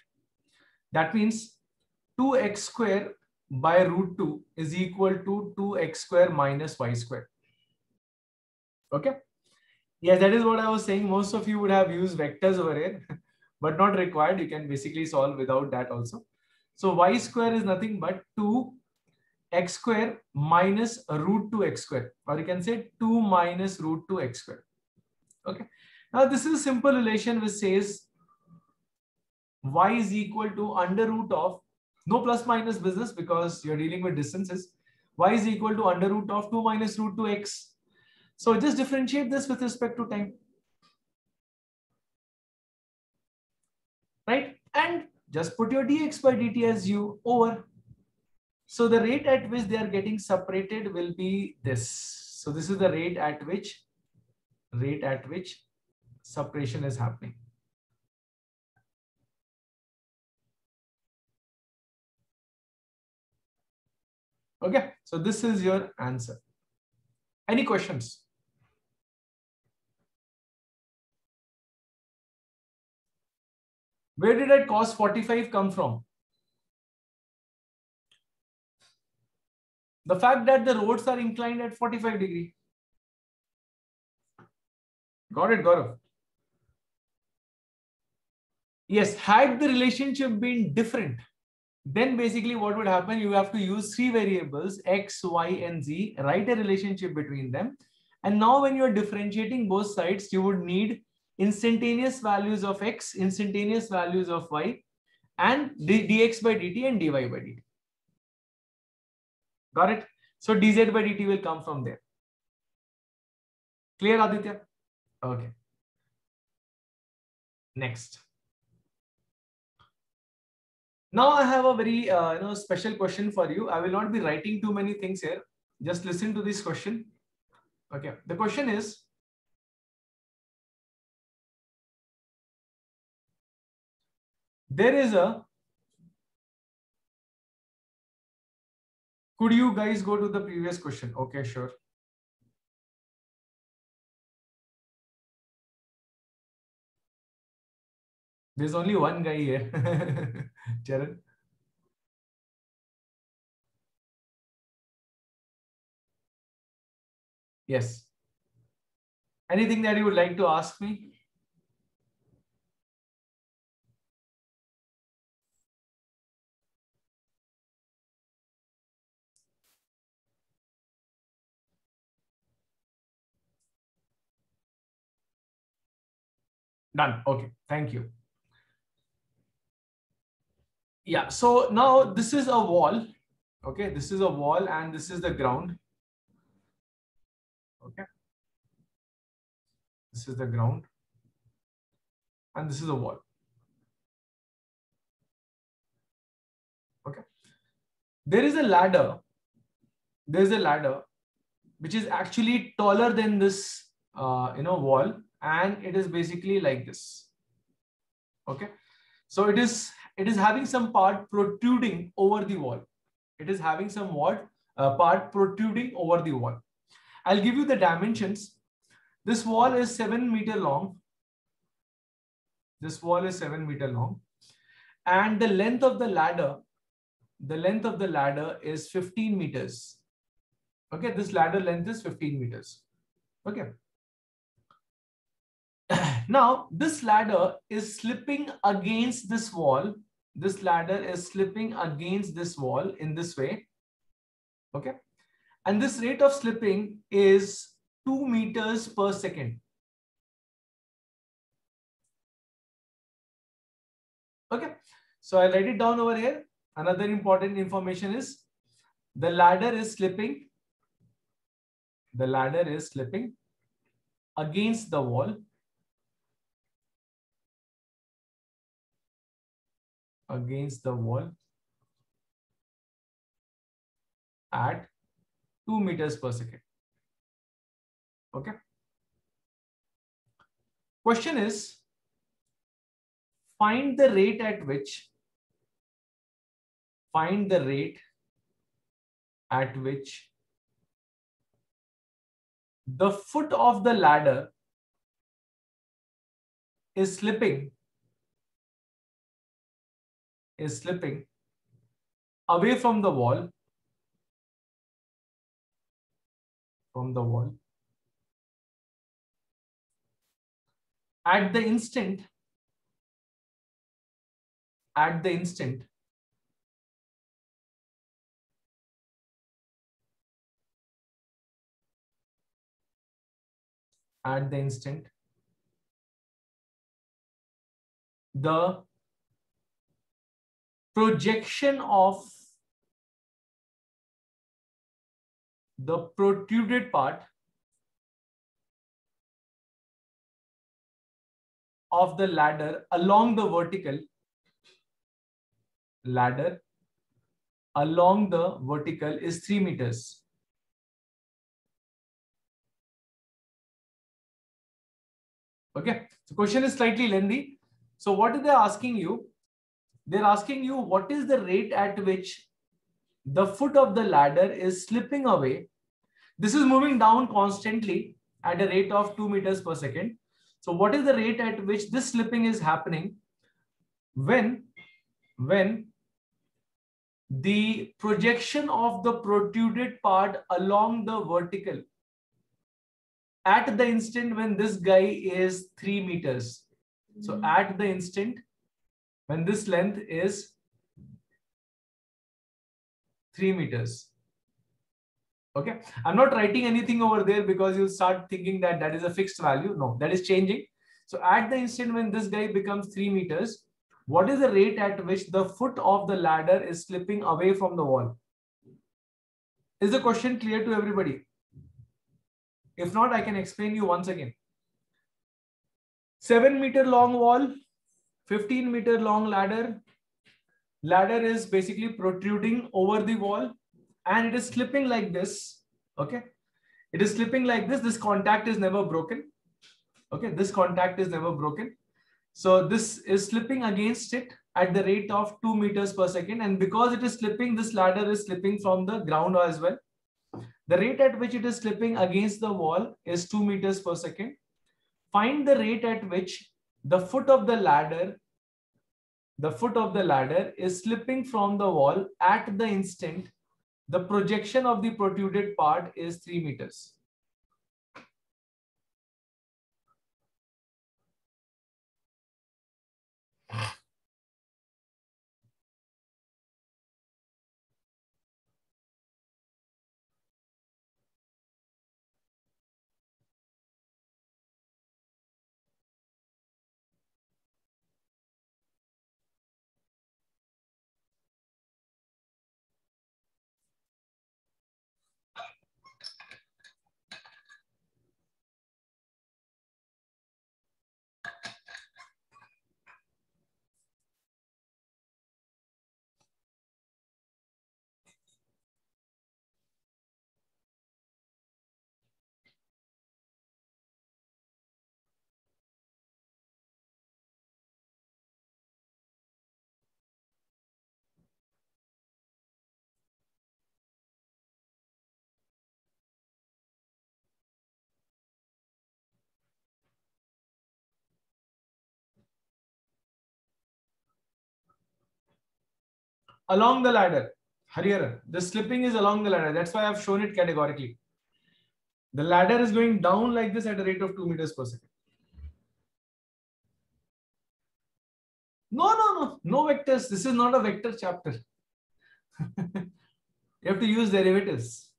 That means 2x square by root 2 is equal to 2x square minus y square. Okay? Yeah, that is what I was saying. Most of you would have used vectors over here, but not required. You can basically solve without that also. So y square is nothing but 2 x square minus root 2 x square or you can say 2 minus root 2 x square. Okay. Now this is a simple relation which says y is equal to under root of no plus minus business because you're dealing with distances. y is equal to under root of 2 minus root 2 x. So just differentiate this with respect to time. Right? And just put your dx by dt as u over so the rate at which they are getting separated will be this. So this is the rate at which rate at which separation is happening. Okay, so this is your answer. Any questions? Where did that cos 45 come from? The fact that the roads are inclined at 45 degree. Got it, Gaurav? Yes, had the relationship been different, then basically what would happen, you have to use three variables, x, y, and z, write a relationship between them. And now when you're differentiating both sides, you would need instantaneous values of x, instantaneous values of y, and dx by dt and dy by dt. Got it? So dz by dt will come from there. Clear, Aditya? Okay. Next. Now I have a very uh, you know special question for you. I will not be writing too many things here. Just listen to this question. Okay. The question is, there is a Could you guys go to the previous question? Okay, sure. There's only one guy here. Charan. Yes. Anything that you would like to ask me? Done. Okay. Thank you. Yeah. So now this is a wall. Okay. This is a wall and this is the ground. Okay. This is the ground. And this is a wall. Okay. There is a ladder. There's a ladder which is actually taller than this uh, you know wall and it is basically like this. Okay? So it is it is having some part protruding over the wall. It is having some what? Uh, part protruding over the wall. I'll give you the dimensions. This wall is 7 meter long. This wall is 7 meter long. And the length of the ladder the length of the ladder is 15 meters. Okay? This ladder length is 15 meters. Okay now, this ladder is slipping against this wall. This ladder is slipping against this wall in this way. Okay. And this rate of slipping is 2 meters per second. Okay. So I write it down over here. Another important information is the ladder is slipping. The ladder is slipping against the wall against the wall at 2 meters per second. Okay. Question is, find the rate at which, find the rate at which the foot of the ladder is slipping is slipping away from the wall from the wall. At the instant at the instant at the instant the projection of the protruded part of the ladder along the vertical ladder along the vertical is 3 meters. Okay, the question is slightly lengthy. So what are they asking you? They're asking you what is the rate at which the foot of the ladder is slipping away. This is moving down constantly at a rate of 2 meters per second. So what is the rate at which this slipping is happening when, when the projection of the protruded part along the vertical at the instant when this guy is 3 meters. So hmm. at the instant when this length is 3 meters. Okay, I'm not writing anything over there because you'll start thinking that that is a fixed value. No, that is changing. So at the instant when this guy becomes 3 meters, what is the rate at which the foot of the ladder is slipping away from the wall? Is the question clear to everybody? If not, I can explain you once again. 7 meter long wall, 15 meter long ladder. Ladder is basically protruding over the wall and it is slipping like this. Okay. It is slipping like this. This contact is never broken. Okay. This contact is never broken. So this is slipping against it at the rate of 2 meters per second. And because it is slipping, this ladder is slipping from the ground as well. The rate at which it is slipping against the wall is 2 meters per second. Find the rate at which the foot of the ladder the foot of the ladder is slipping from the wall at the instant the projection of the protruded part is 3 meters. Along the ladder. Hariharan, the slipping is along the ladder. That's why I've shown it categorically. The ladder is going down like this at a rate of 2 meters per second. No, no, no, no vectors. This is not a vector chapter. you have to use derivatives.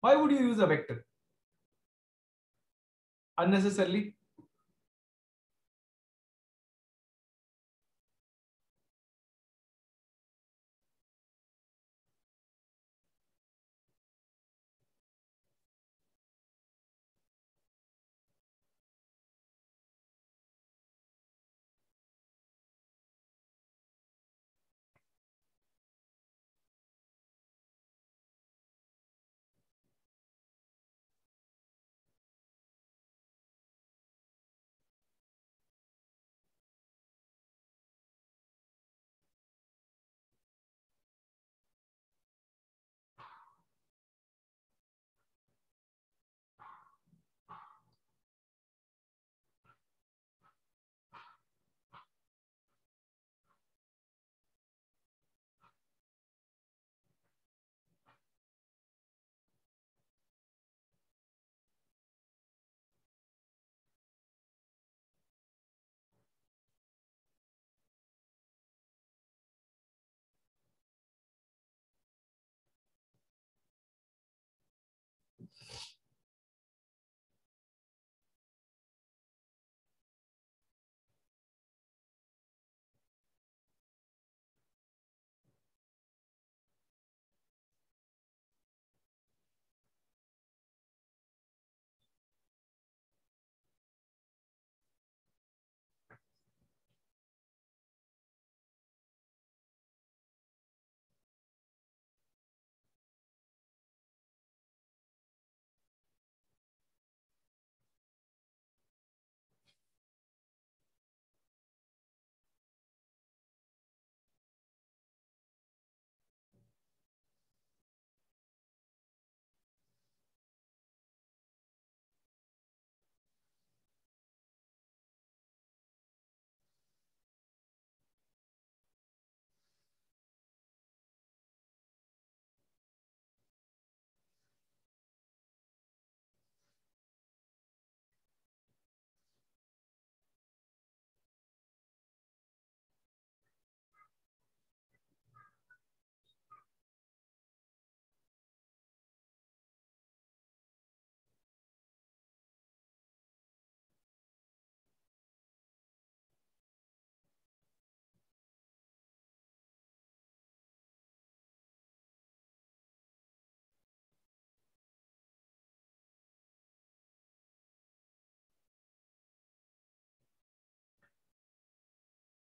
Why would you use a vector? Unnecessarily.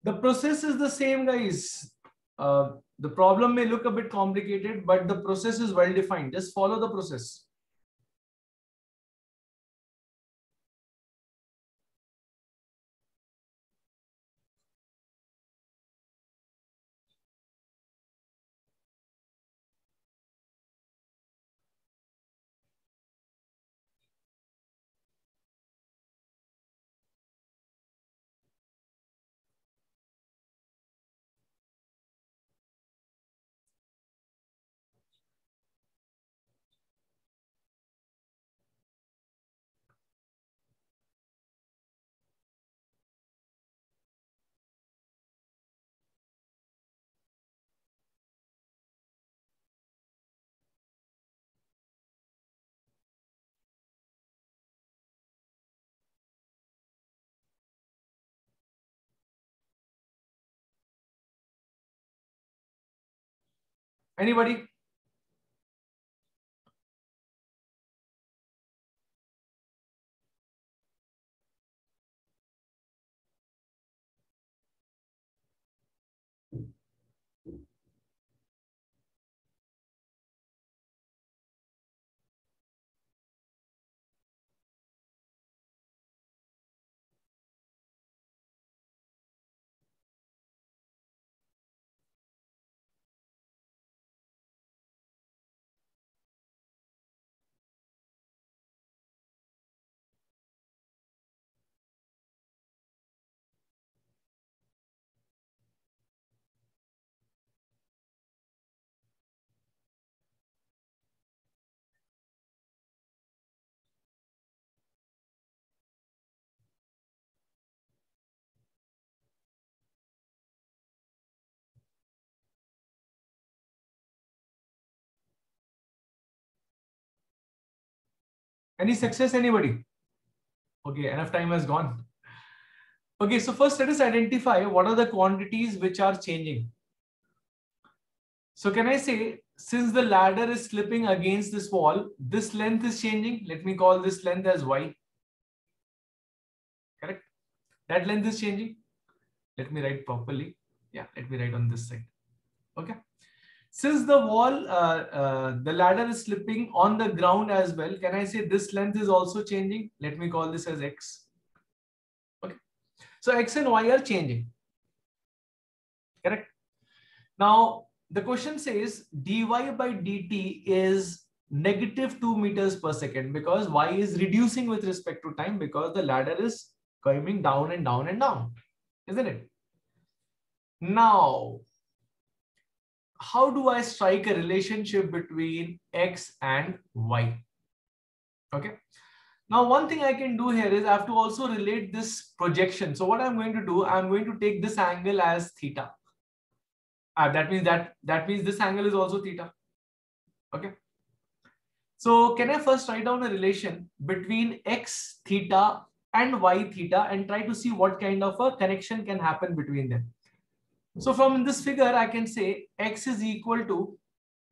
The process is the same, guys. Uh, the problem may look a bit complicated, but the process is well defined. Just follow the process. Anybody? Any success, anybody? Okay, enough time has gone. Okay, so first let us identify what are the quantities which are changing. So can I say, since the ladder is slipping against this wall, this length is changing. Let me call this length as y. Correct? That length is changing. Let me write properly. Yeah, let me write on this side. Okay. Since the wall, uh, uh, the ladder is slipping on the ground as well, can I say this length is also changing? Let me call this as x. Okay. So x and y are changing. Correct. Now, the question says dy by dt is negative 2 meters per second because y is reducing with respect to time because the ladder is coming down and down and down, isn't it? Now, how do I strike a relationship between X and Y? Okay. Now, one thing I can do here is I have to also relate this projection. So what I'm going to do, I'm going to take this angle as theta. Uh, that means that that means this angle is also theta. Okay. So can I first write down a relation between X theta and Y theta and try to see what kind of a connection can happen between them. So from this figure, I can say x is equal to,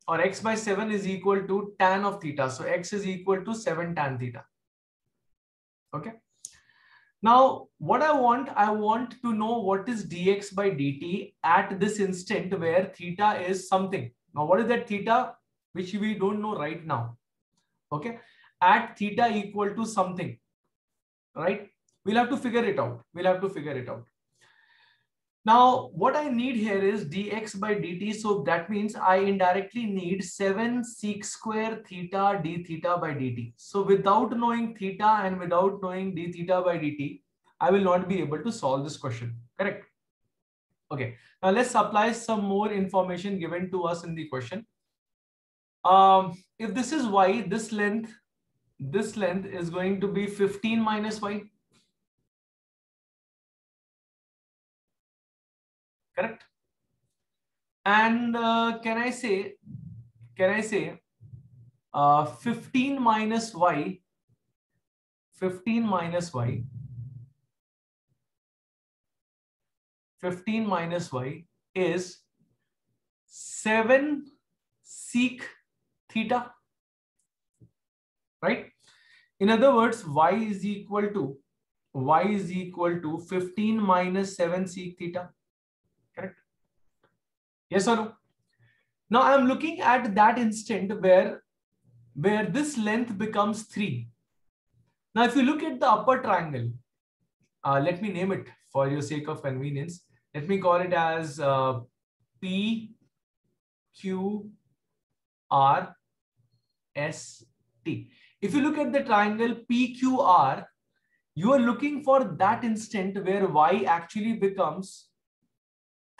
or x by 7 is equal to tan of theta. So x is equal to 7 tan theta. Okay. Now, what I want, I want to know what is dx by dt at this instant where theta is something. Now, what is that theta? Which we don't know right now. Okay. At theta equal to something, right? We'll have to figure it out. We'll have to figure it out. Now, what I need here is dx by dt. So that means I indirectly need 7 sec square theta d theta by dt. So without knowing theta and without knowing d theta by dt, I will not be able to solve this question. Correct? Okay. Now let's apply some more information given to us in the question. Um, if this is y, this length, this length is going to be 15 minus y. correct and uh, can i say can i say uh, 15 minus y 15 minus y 15 minus y is 7 sec theta right in other words y is equal to y is equal to 15 minus 7 sec theta? Yes or no? Now I'm looking at that instant where, where this length becomes 3. Now if you look at the upper triangle, uh, let me name it for your sake of convenience. Let me call it as uh, P, Q, R, S, T. If you look at the triangle PQR, you are looking for that instant where Y actually becomes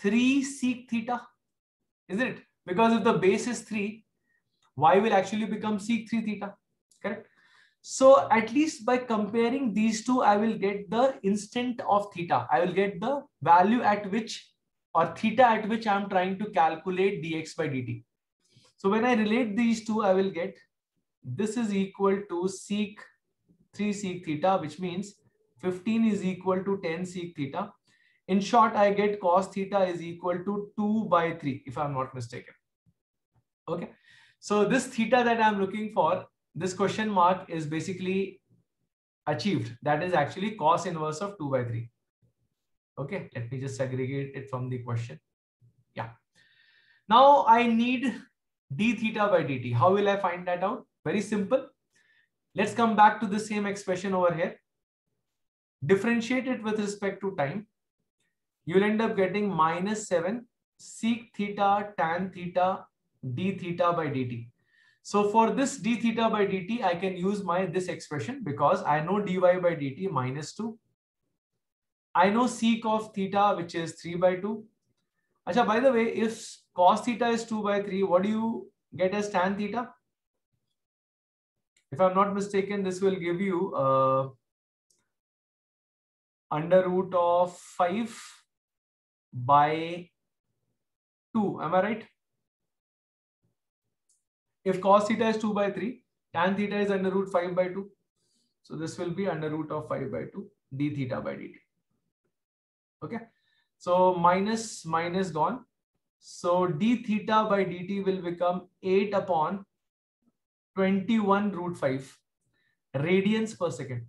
3 sec theta, isn't it? Because if the base is 3, y will actually become sec 3 theta, correct? So at least by comparing these two, I will get the instant of theta. I will get the value at which or theta at which I'm trying to calculate dx by dt. So when I relate these two, I will get this is equal to sec 3 sec theta, which means 15 is equal to 10 sec theta in short, I get cos theta is equal to 2 by 3, if I'm not mistaken. Okay. So this theta that I'm looking for, this question mark is basically achieved. That is actually cos inverse of 2 by 3. Okay, let me just segregate it from the question. Yeah. Now I need d theta by dt. How will I find that out? Very simple. Let's come back to the same expression over here. Differentiate it with respect to time. You'll end up getting minus 7 sec theta tan theta d theta by dt. So for this d theta by dt, I can use my this expression because I know dy by dt minus 2. I know sec of theta, which is 3 by 2. Acha, by the way, if cos theta is 2 by 3, what do you get as tan theta? If I'm not mistaken, this will give you uh, under root of 5 by 2. Am I right? If cos theta is 2 by 3, tan theta is under root 5 by 2. So this will be under root of 5 by 2 d theta by dt. Okay. So minus minus gone. So d theta by dt will become 8 upon 21 root 5 radians per second.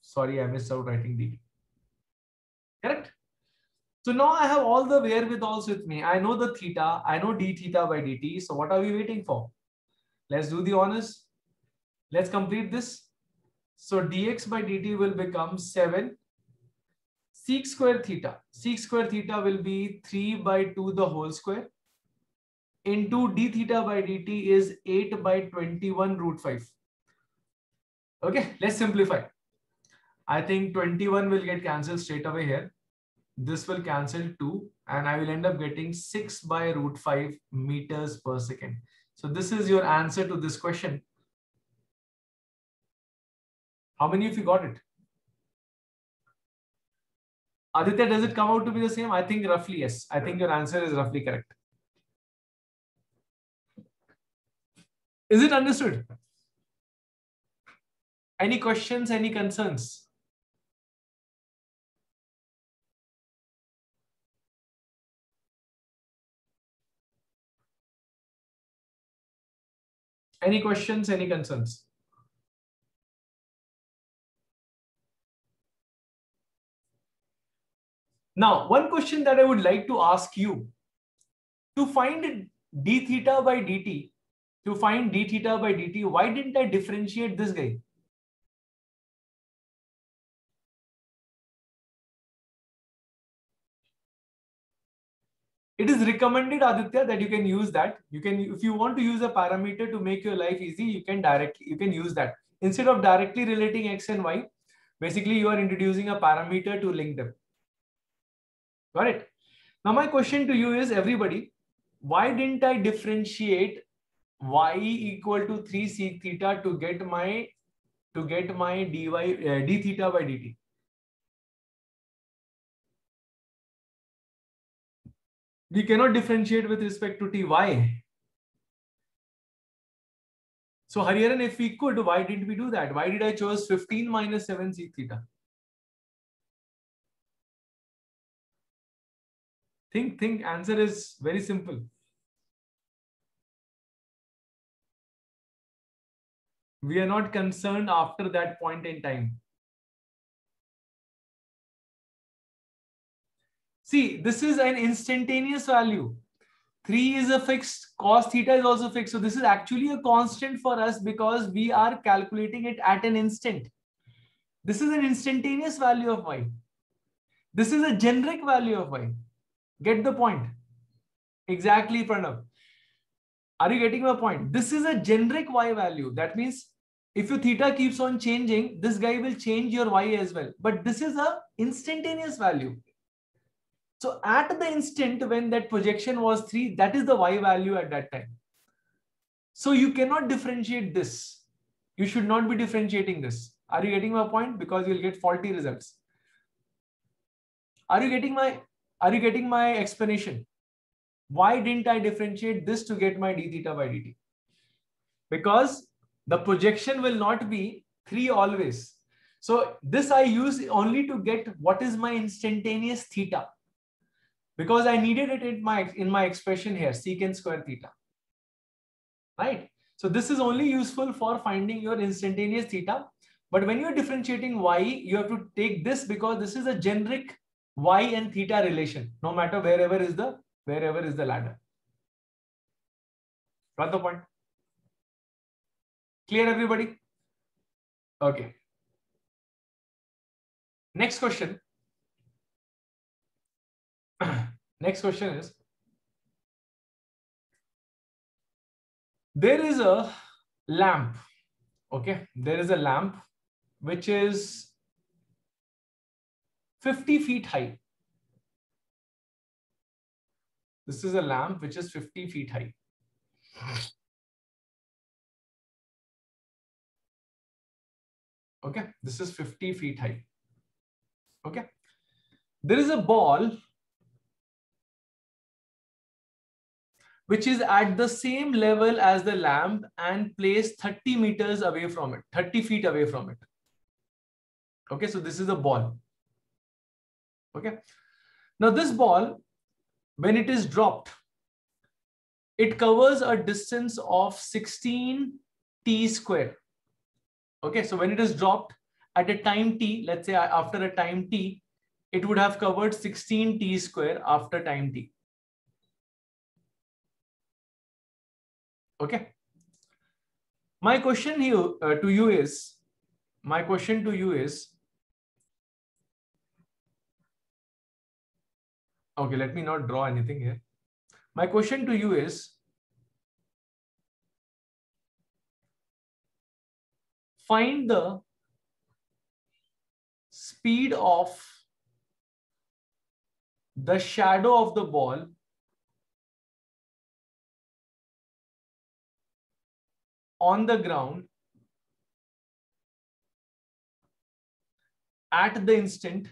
Sorry, I missed out writing dt. Correct? So now I have all the wherewithals with me. I know the theta, I know d theta by dt. So what are we waiting for? Let's do the honors. Let's complete this. So dx by dt will become 7 sec square theta. Sec square theta will be 3 by 2 the whole square into d theta by dt is 8 by 21 root 5. Okay, let's simplify. I think 21 will get cancelled straight away here. This will cancel 2 and I will end up getting 6 by root 5 meters per second. So this is your answer to this question. How many of you got it? Aditya, does it come out to be the same? I think roughly yes. I think your answer is roughly correct. Is it understood? Any questions, any concerns? Any questions, any concerns? Now, one question that I would like to ask you, to find d theta by dt, to find d theta by dt, why didn't I differentiate this guy? It is recommended, Aditya, that you can use that. You can, if you want to use a parameter to make your life easy, you can directly, you can use that. Instead of directly relating x and y, basically you are introducing a parameter to link them. Got it? Now my question to you is everybody, why didn't I differentiate y equal to 3 sec theta to get my to get my dy uh, d theta by dt? We cannot differentiate with respect to ty. So Hariharan, if we could, why didn't we do that? Why did I choose 15 minus 7 sec theta? Think, think, answer is very simple. We are not concerned after that point in time. See, this is an instantaneous value. 3 is a fixed, cos theta is also fixed. So this is actually a constant for us because we are calculating it at an instant. This is an instantaneous value of y. This is a generic value of y. Get the point? Exactly, Pranav. Are you getting my point? This is a generic y value. That means if your theta keeps on changing, this guy will change your y as well. But this is a instantaneous value. So at the instant when that projection was 3, that is the y value at that time. So you cannot differentiate this. You should not be differentiating this. Are you getting my point? Because you'll get faulty results. Are you getting my are you getting my explanation? Why didn't I differentiate this to get my d theta by dt? Because the projection will not be 3 always. So this I use only to get what is my instantaneous theta. Because I needed it in my in my expression here, secant square theta. Right? So this is only useful for finding your instantaneous theta. But when you're differentiating y, you have to take this because this is a generic y and theta relation, no matter wherever is the wherever is the ladder. Got the point? Clear everybody? Okay. Next question. Next question is, there is a lamp, okay? There is a lamp which is 50 feet high. This is a lamp which is 50 feet high. Okay, this is 50 feet high. Okay, there is a ball which is at the same level as the lamp and placed 30 meters away from it, 30 feet away from it. Okay, so this is a ball. Okay, now this ball, when it is dropped, it covers a distance of 16 t square. Okay, so when it is dropped at a time t, let's say after a time t, it would have covered 16 t square after time t. Okay. My question here uh, to you is, my question to you is, okay, let me not draw anything here. My question to you is, find the speed of the shadow of the ball on the ground at the instant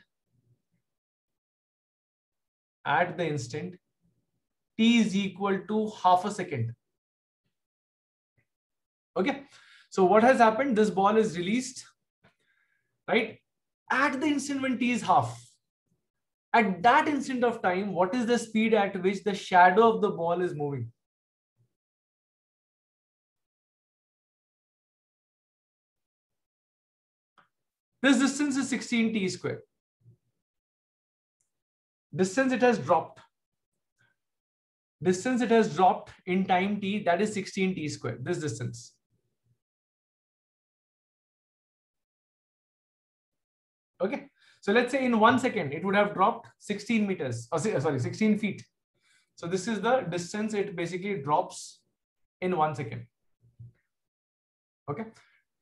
at the instant t is equal to half a second okay so what has happened? This ball is released, right? At the instant when t is half. At that instant of time, what is the speed at which the shadow of the ball is moving? This distance is 16 t square. Distance it has dropped. Distance it has dropped in time t, that is 16 t square, this distance. Okay. So let's say in one second, it would have dropped 16 meters, or sorry, 16 feet. So this is the distance it basically drops in one second. Okay.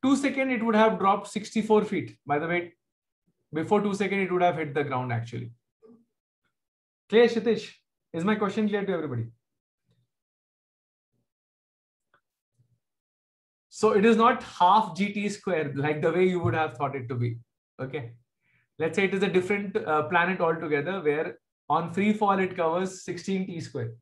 Two second, it would have dropped 64 feet. By the way, before two second, it would have hit the ground actually. Clear, Shitish? Is my question clear to everybody? So it is not half GT square like the way you would have thought it to be. Okay let's say it is a different uh, planet altogether where on free fall it covers 16 t square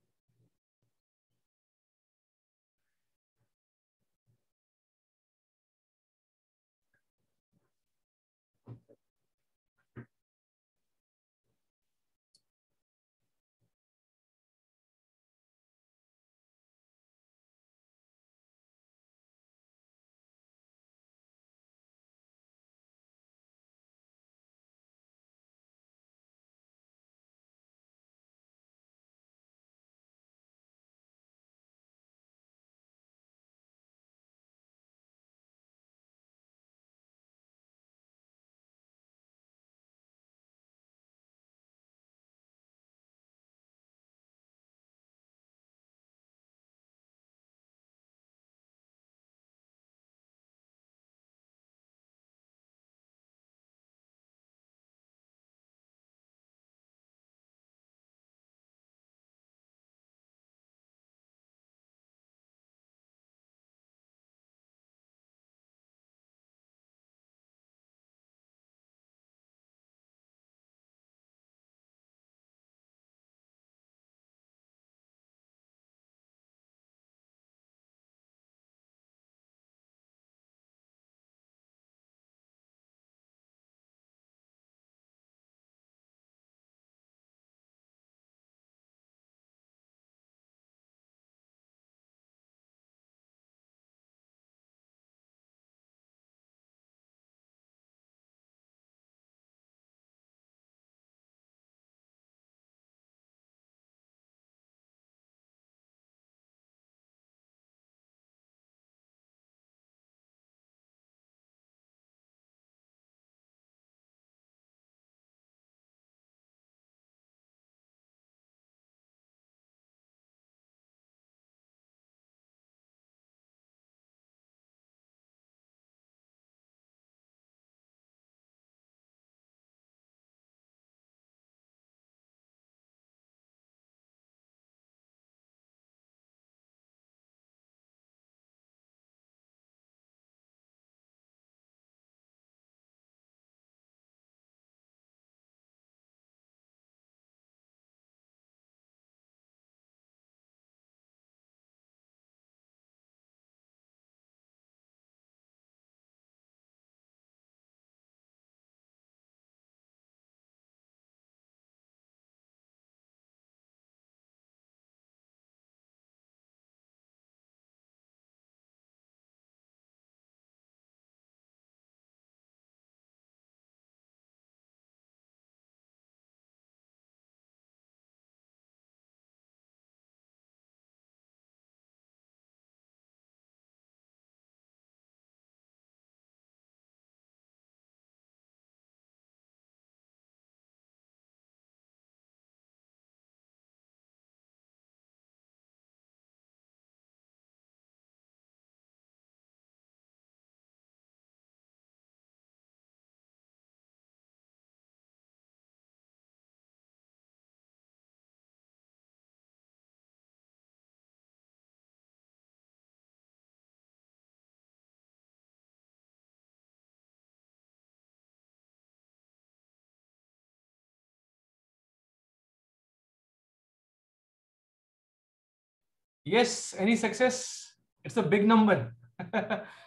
Yes, any success? It's a big number.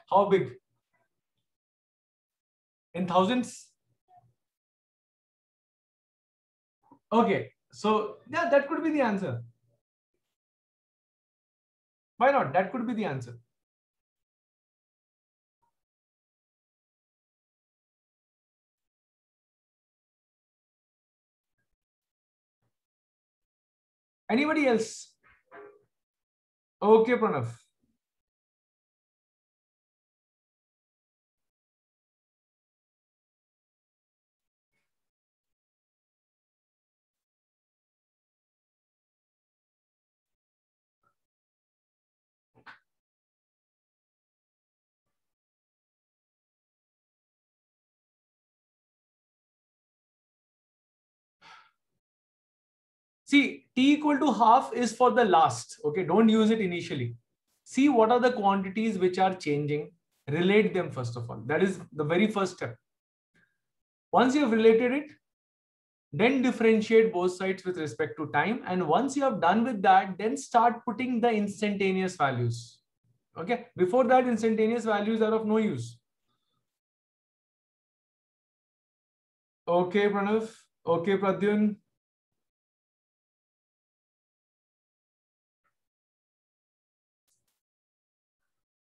How big? In thousands? Okay, so yeah, that could be the answer. Why not? That could be the answer. Anybody else? Okay, Pranav. See, t equal to half is for the last. Okay, don't use it initially. See what are the quantities which are changing. Relate them first of all. That is the very first step. Once you have related it, then differentiate both sides with respect to time. And once you have done with that, then start putting the instantaneous values. Okay, before that, instantaneous values are of no use. Okay, Pranav. Okay, Pradyun.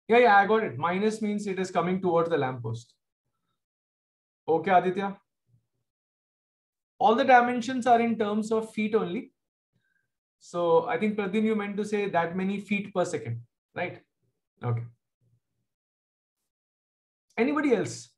Yeah, yeah, I got it. Minus means it is coming towards the lamppost. Okay, Aditya. All the dimensions are in terms of feet only. So I think Pradyun, you meant to say that many feet per second, right? Okay. Anybody else?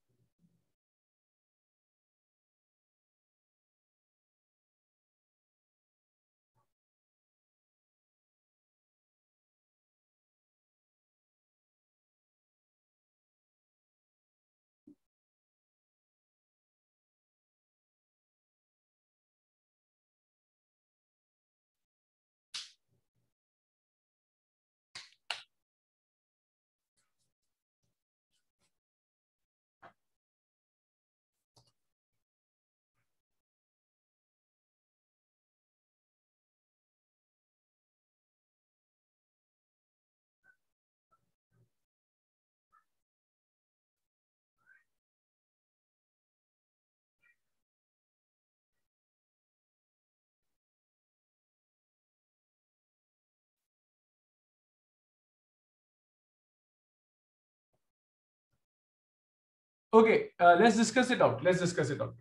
Okay, uh, let's discuss it out. Let's discuss it out.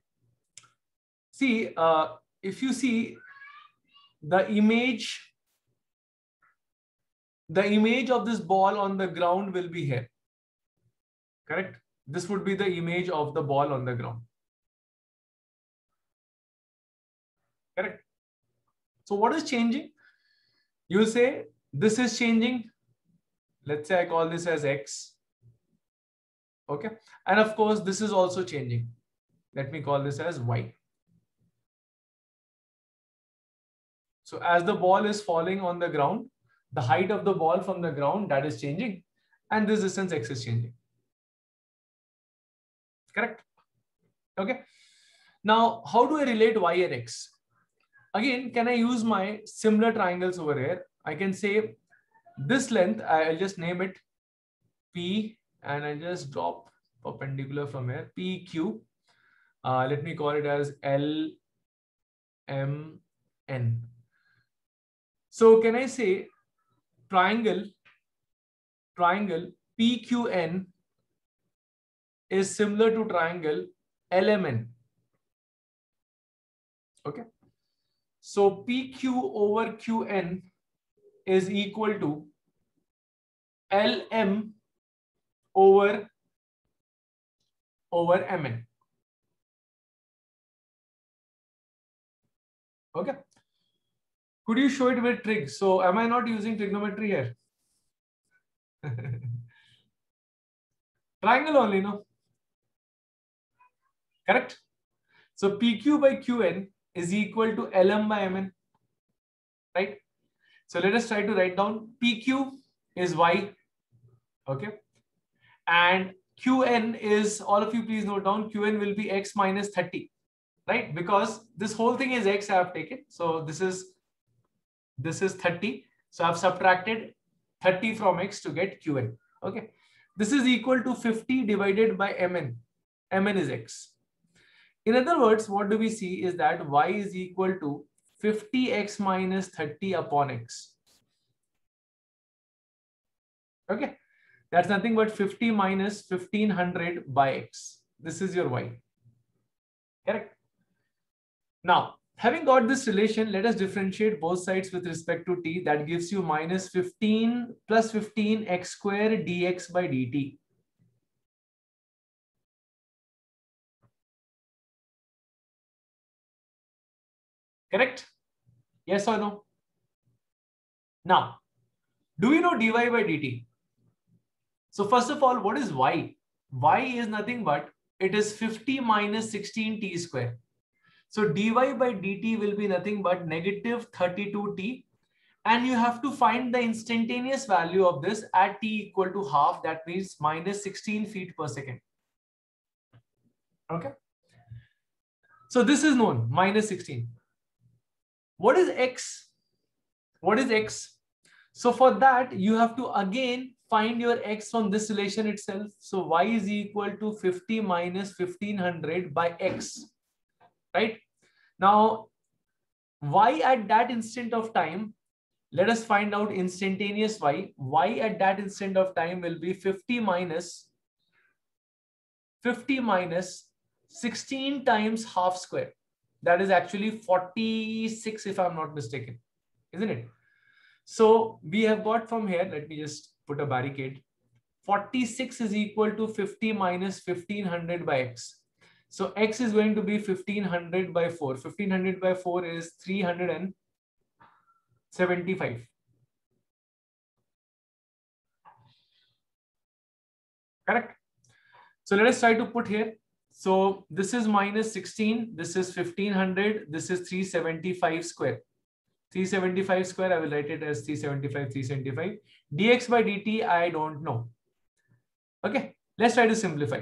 See, uh, if you see the image, the image of this ball on the ground will be here. Correct? This would be the image of the ball on the ground. Correct? So what is changing? You'll say this is changing. Let's say I call this as X Okay. And of course, this is also changing. Let me call this as y. So as the ball is falling on the ground, the height of the ball from the ground, that is changing. And this distance x is changing. Correct? Okay. Now, how do I relate y and x? Again, can I use my similar triangles over here? I can say this length, I'll just name it P and I just drop perpendicular from here, PQ. Uh, let me call it as LMN. So can I say triangle, triangle PQN is similar to triangle LMN. Okay. So PQ over QN is equal to LM over over Mn. Okay. Could you show it with trig? So am I not using trigonometry here? Triangle only, no? Correct? So PQ by QN is equal to LM by MN. Right? So let us try to write down PQ is Y. Okay and Qn is, all of you please note down, Qn will be x minus 30, right? Because this whole thing is x I have taken. So this is, this is 30 So I've subtracted 30 from x to get qn. Okay. This is equal to 50 divided by mn. mn is x. In other words, what do we see is that y is equal to 50x minus 30 upon x. Okay. That's nothing but 50 minus 1500 by x. This is your y. Correct? Now, having got this relation, let us differentiate both sides with respect to t. That gives you minus 15 plus 15 x square dx by dt. Correct? Yes or no? Now, do we know dy by dt? So first of all, what is y? y is nothing but it is 50 minus 16t square. So dy by dt will be nothing but negative 32t. And you have to find the instantaneous value of this at t equal to half. That means minus 16 feet per second. Okay. So this is known, minus 16. What is x? What is x? So for that, you have to again find your x from this relation itself. So y is equal to 50 minus 1500 by x, right? Now, y at that instant of time, let us find out instantaneous y. y at that instant of time will be 50 minus 50 minus 16 times half square. That is actually 46 if I'm not mistaken, isn't it? So we have got from here, let me just put a barricade. 46 is equal to 50 minus 1500 by x. So x is going to be 1500 by 4. 1500 by 4 is 375. Correct? So let us try to put here. So this is minus 16. This is 1500. This is 375 square. 375 square, I will write it as 375, 375. dx by dt, I don't know. Okay, let's try to simplify.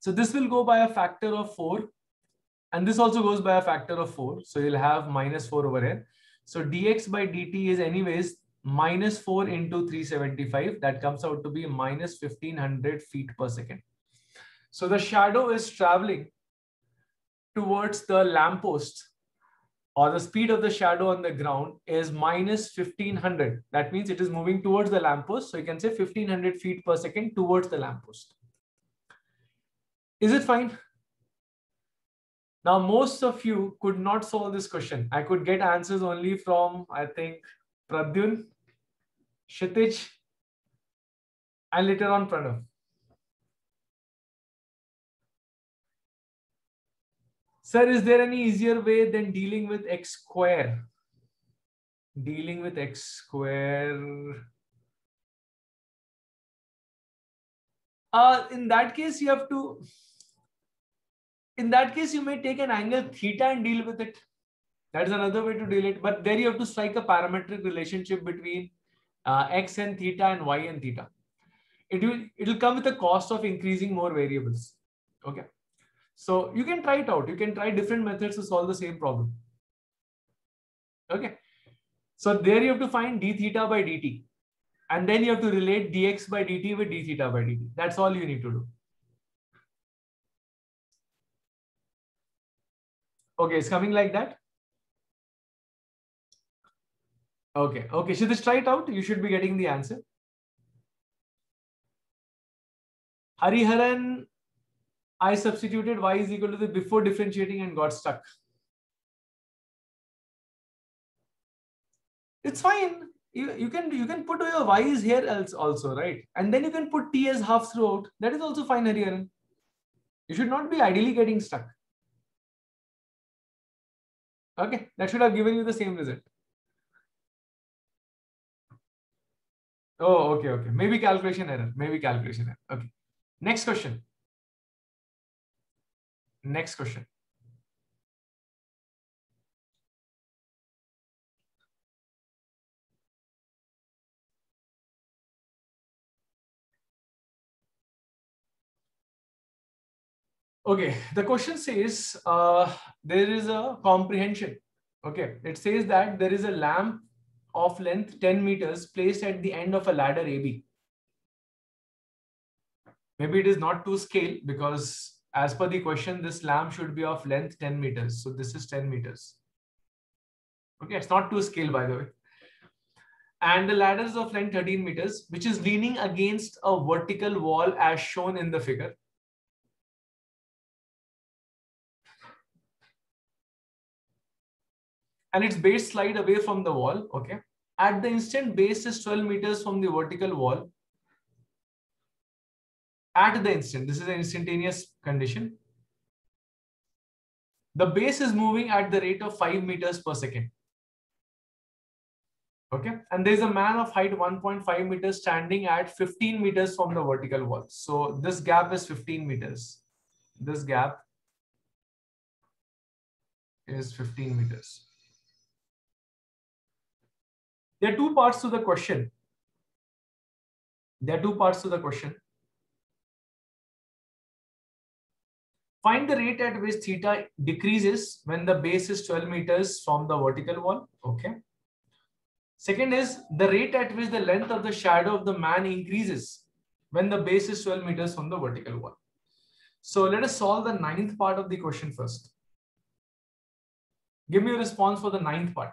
So this will go by a factor of 4. And this also goes by a factor of 4. So you'll have minus 4 over here. So dx by dt is anyways minus 4 into 375. That comes out to be minus 1500 feet per second. So the shadow is traveling towards the lamppost or the speed of the shadow on the ground is minus 1500. That means it is moving towards the lamppost. So you can say 1500 feet per second towards the lamppost. Is it fine? Now, most of you could not solve this question. I could get answers only from, I think, Pradyun, Kshitij, and later on Pranav. Sir, is there any easier way than dealing with x square? Dealing with x square. Uh, in that case, you have to, in that case, you may take an angle theta and deal with it. That is another way to deal it. But there you have to strike a parametric relationship between uh, x and theta and y and theta. It will, it will come with the cost of increasing more variables. Okay. So you can try it out. You can try different methods to solve the same problem. Okay. So there you have to find d theta by dt. And then you have to relate dx by dt with d theta by dt. That's all you need to do. Okay, it's coming like that. Okay, okay. So just try it out. You should be getting the answer. Hariharan I substituted y is equal to the before differentiating and got stuck. It's fine. You, you can you can put your y's here else also, right? And then you can put t as half throughout. That is also fine, Hariharan. You should not be ideally getting stuck. Okay, that should have given you the same result. Oh, okay, okay. Maybe calculation error. Maybe calculation error. Okay. Next question. Next question. Okay, the question says uh, there is a comprehension. Okay, it says that there is a lamp of length 10 meters placed at the end of a ladder AB. Maybe it is not to scale because as per the question, this lamp should be of length 10 meters. So this is 10 meters. Okay, it's not to scale by the way. And the ladder is of length 13 meters, which is leaning against a vertical wall as shown in the figure. And its base slide away from the wall. Okay. At the instant base is 12 meters from the vertical wall at the instant. This is an instantaneous condition. The base is moving at the rate of 5 meters per second. Okay. And there's a man of height 1.5 meters standing at 15 meters from the vertical wall. So this gap is 15 meters. This gap is 15 meters. There are two parts to the question. There are two parts to the question. Find the rate at which theta decreases when the base is 12 meters from the vertical wall. Okay. Second is the rate at which the length of the shadow of the man increases when the base is 12 meters from the vertical wall. So let us solve the ninth part of the question first. Give me a response for the ninth part.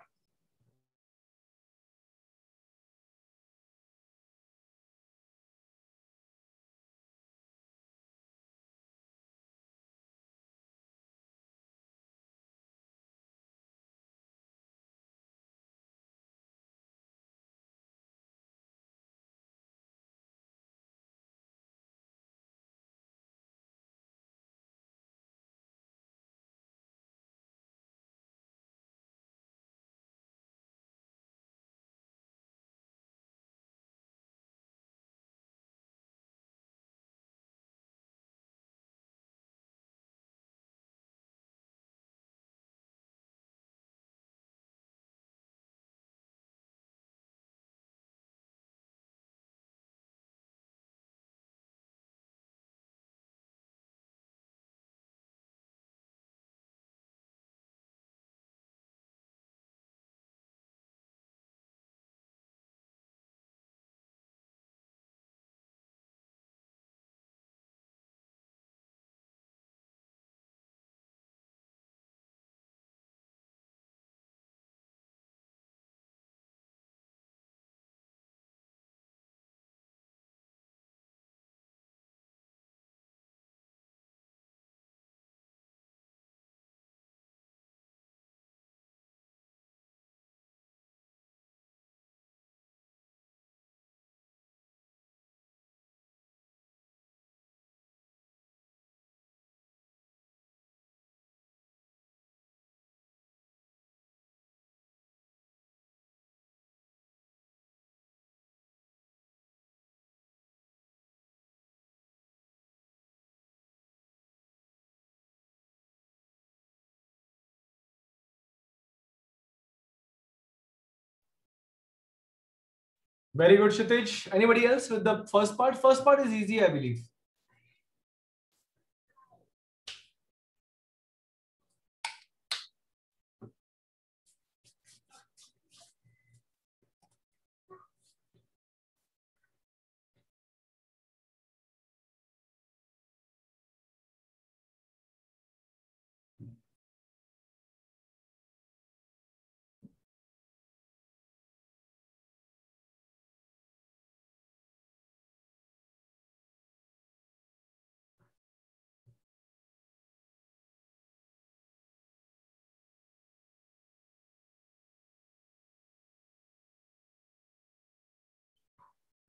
Very good, Kshitij. Anybody else with the first part? First part is easy, I believe.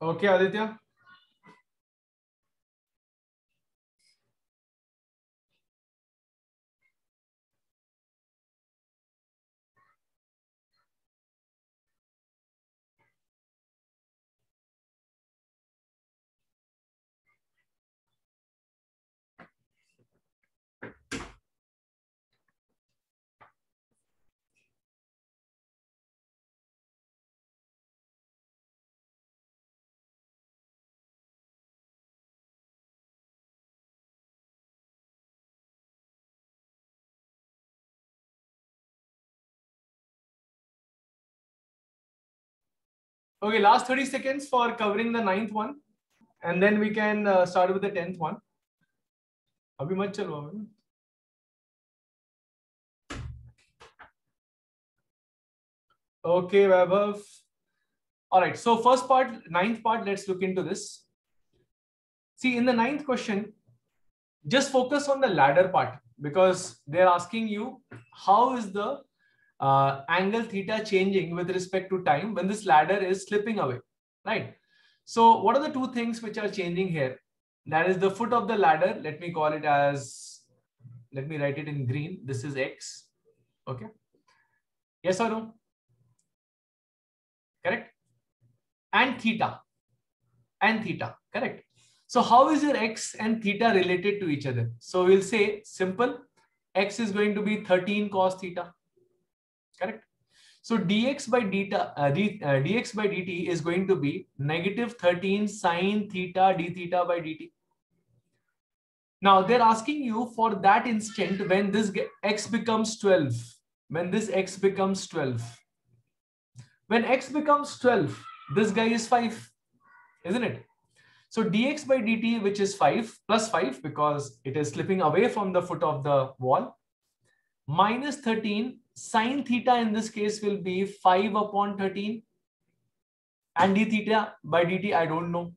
Okay Aditya. Okay, last 30 seconds for covering the ninth one. And then we can uh, start with the 10th one. Abhi mat chalo. Okay, Vaibhav. All right, so first part, ninth part, let's look into this. See, in the ninth question, just focus on the ladder part because they're asking you how is the uh, angle theta changing with respect to time when this ladder is slipping away, right? So what are the two things which are changing here? That is the foot of the ladder. Let me call it as, let me write it in green. This is X. Okay. Yes or no? Correct. And theta. And theta. Correct. So how is your X and theta related to each other? So we'll say simple. X is going to be 13 cos theta. Correct. So dx by theta, uh, d, uh, dx by dt is going to be negative 13 sine theta d theta by dt. Now they're asking you for that instant when this x becomes 12, when this x becomes 12. When x becomes 12, this guy is 5, isn't it? So dx by dt, which is 5 plus 5 because it is slipping away from the foot of the wall, minus 13 sine theta in this case will be 5 upon 13 and d theta by dt I don't know.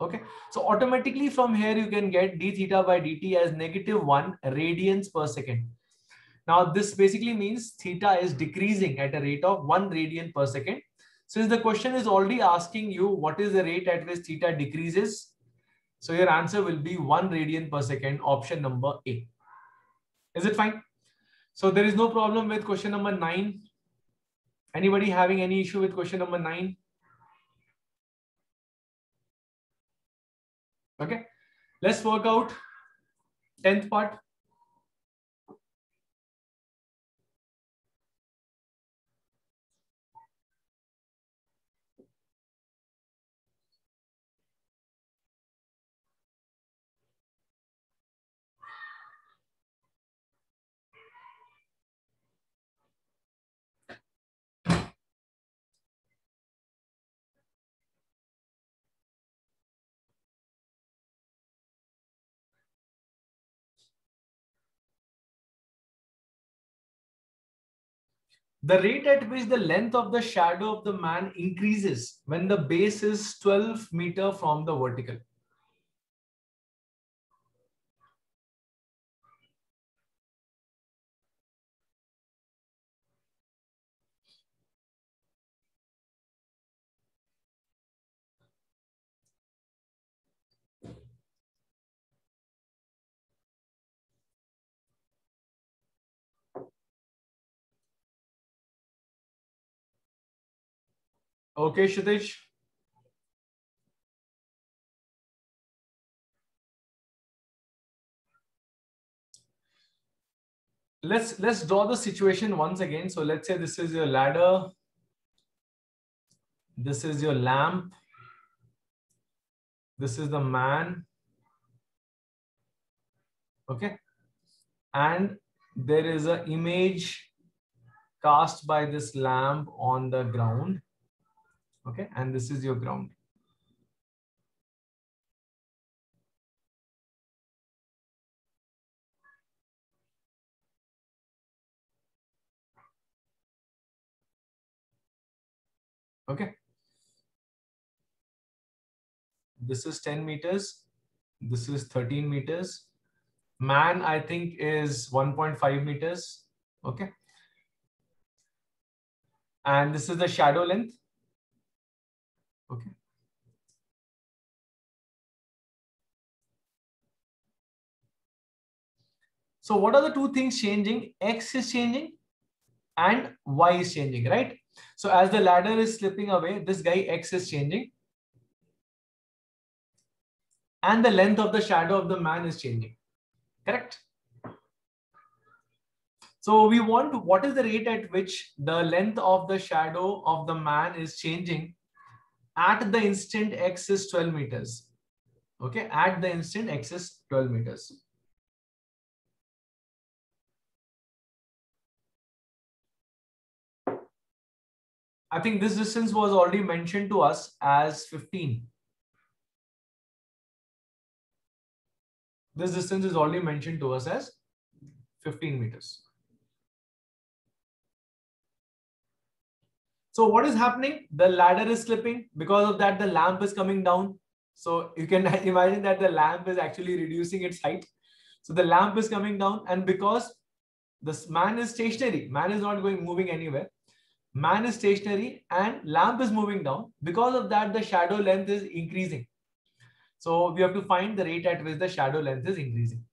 Okay, so automatically from here you can get d theta by dt as negative 1 radians per second. Now this basically means theta is decreasing at a rate of 1 radian per second. Since the question is already asking you what is the rate at which theta decreases, so your answer will be 1 radian per second, option number A. Is it fine? So there is no problem with question number nine. Anybody having any issue with question number nine? Okay, let's work out 10th part. The rate at which the length of the shadow of the man increases when the base is 12 meter from the vertical. Okay, Kshitij. Let's let's draw the situation once again. So let's say this is your ladder. This is your lamp. This is the man. Okay. And there is an image cast by this lamp on the ground okay and this is your ground. Okay. This is 10 meters. This is 13 meters. Man i think is 1.5 meters. Okay. And this is the shadow length Okay. So what are the two things changing? X is changing and Y is changing, right? So as the ladder is slipping away, this guy X is changing. And the length of the shadow of the man is changing, correct? So we want what is the rate at which the length of the shadow of the man is changing at the instant x is 12 meters. Okay, at the instant x is 12 meters. I think this distance was already mentioned to us as 15. This distance is already mentioned to us as 15 meters. So what is happening? The ladder is slipping. Because of that, the lamp is coming down. So you can imagine that the lamp is actually reducing its height. So the lamp is coming down. And because this man is stationary, man is not going moving anywhere. Man is stationary and lamp is moving down. Because of that, the shadow length is increasing. So we have to find the rate at which the shadow length is increasing.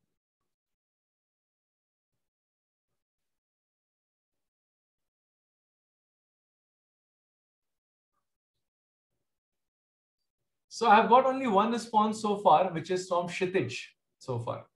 So I've got only one response so far, which is from Kshitij so far.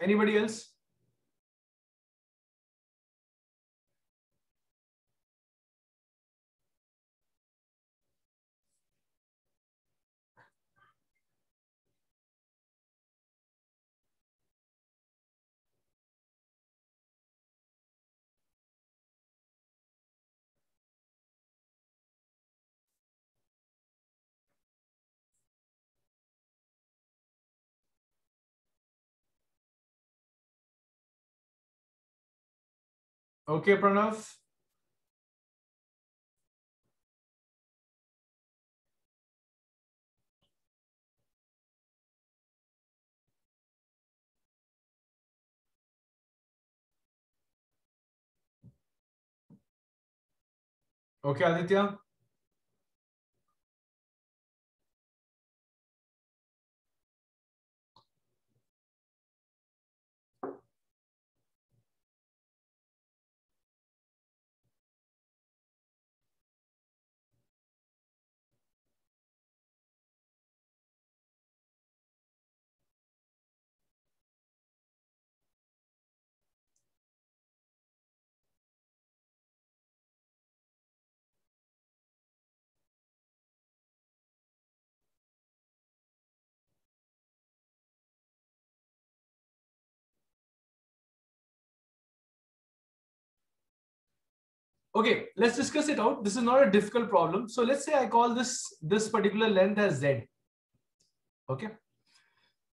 Anybody else? Okay, Pranav. Okay, Aditya. Okay, let's discuss it out. This is not a difficult problem. So let's say I call this, this particular length as Z. Okay.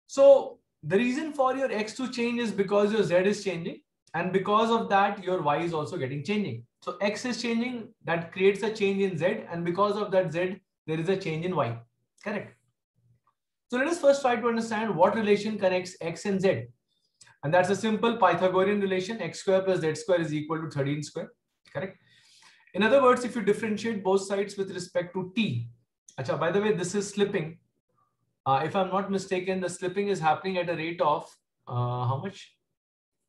So the reason for your X to change is because your Z is changing. And because of that, your Y is also getting changing. So X is changing, that creates a change in Z. And because of that Z, there is a change in Y. Correct. So let us first try to understand what relation connects X and Z. And that's a simple Pythagorean relation. X square plus Z square is equal to 13 square. Correct. In other words, if you differentiate both sides with respect to t, by the way, this is slipping. uh, if I'm not mistaken, the slipping is happening at a rate of uh, how much?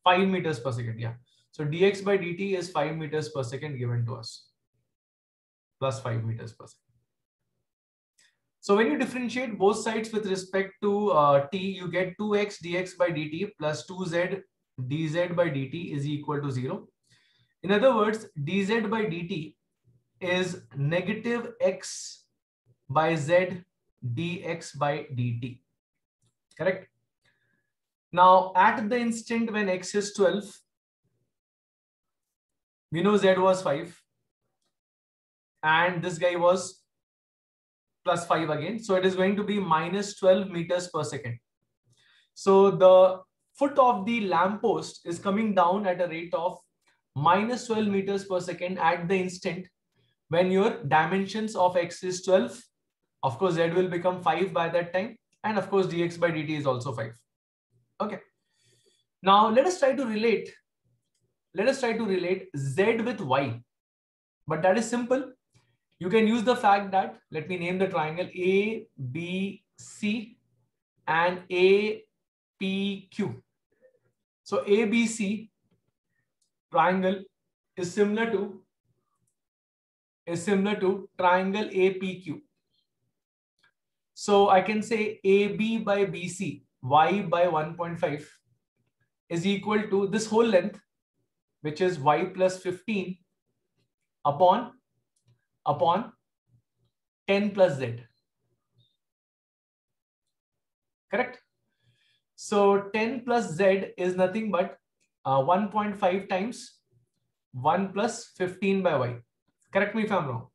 5 meters per second. Yeah. So dx by dt is 5 meters per second given to us. Plus 5 meters per second. So when you differentiate both sides with respect to uh, t, you get 2x dx by dt plus 2z dz by dt is equal to 0. In other words, dz by dt is negative x by z dx by dt. Correct? Now, at the instant when x is 12, we know z was 5 and this guy was plus 5 again. So it is going to be minus 12 meters per second. So the foot of the lamppost is coming down at a rate of minus 12 meters per second at the instant when your dimensions of x is 12 of course, z will become 5 by that time. And of course, dx by dt is also 5. Okay. Now, let us try to relate. Let us try to relate z with y. But that is simple. You can use the fact that, let me name the triangle A, B, C and A, P, Q. So ABC triangle is similar to is similar to triangle APQ. So I can say AB by BC, y by 1.5 is equal to this whole length, which is y plus 15 upon, upon 10 plus z. Correct? So 10 plus z is nothing but uh, 1.5 times 1 plus 15 by y. Correct me if I'm wrong.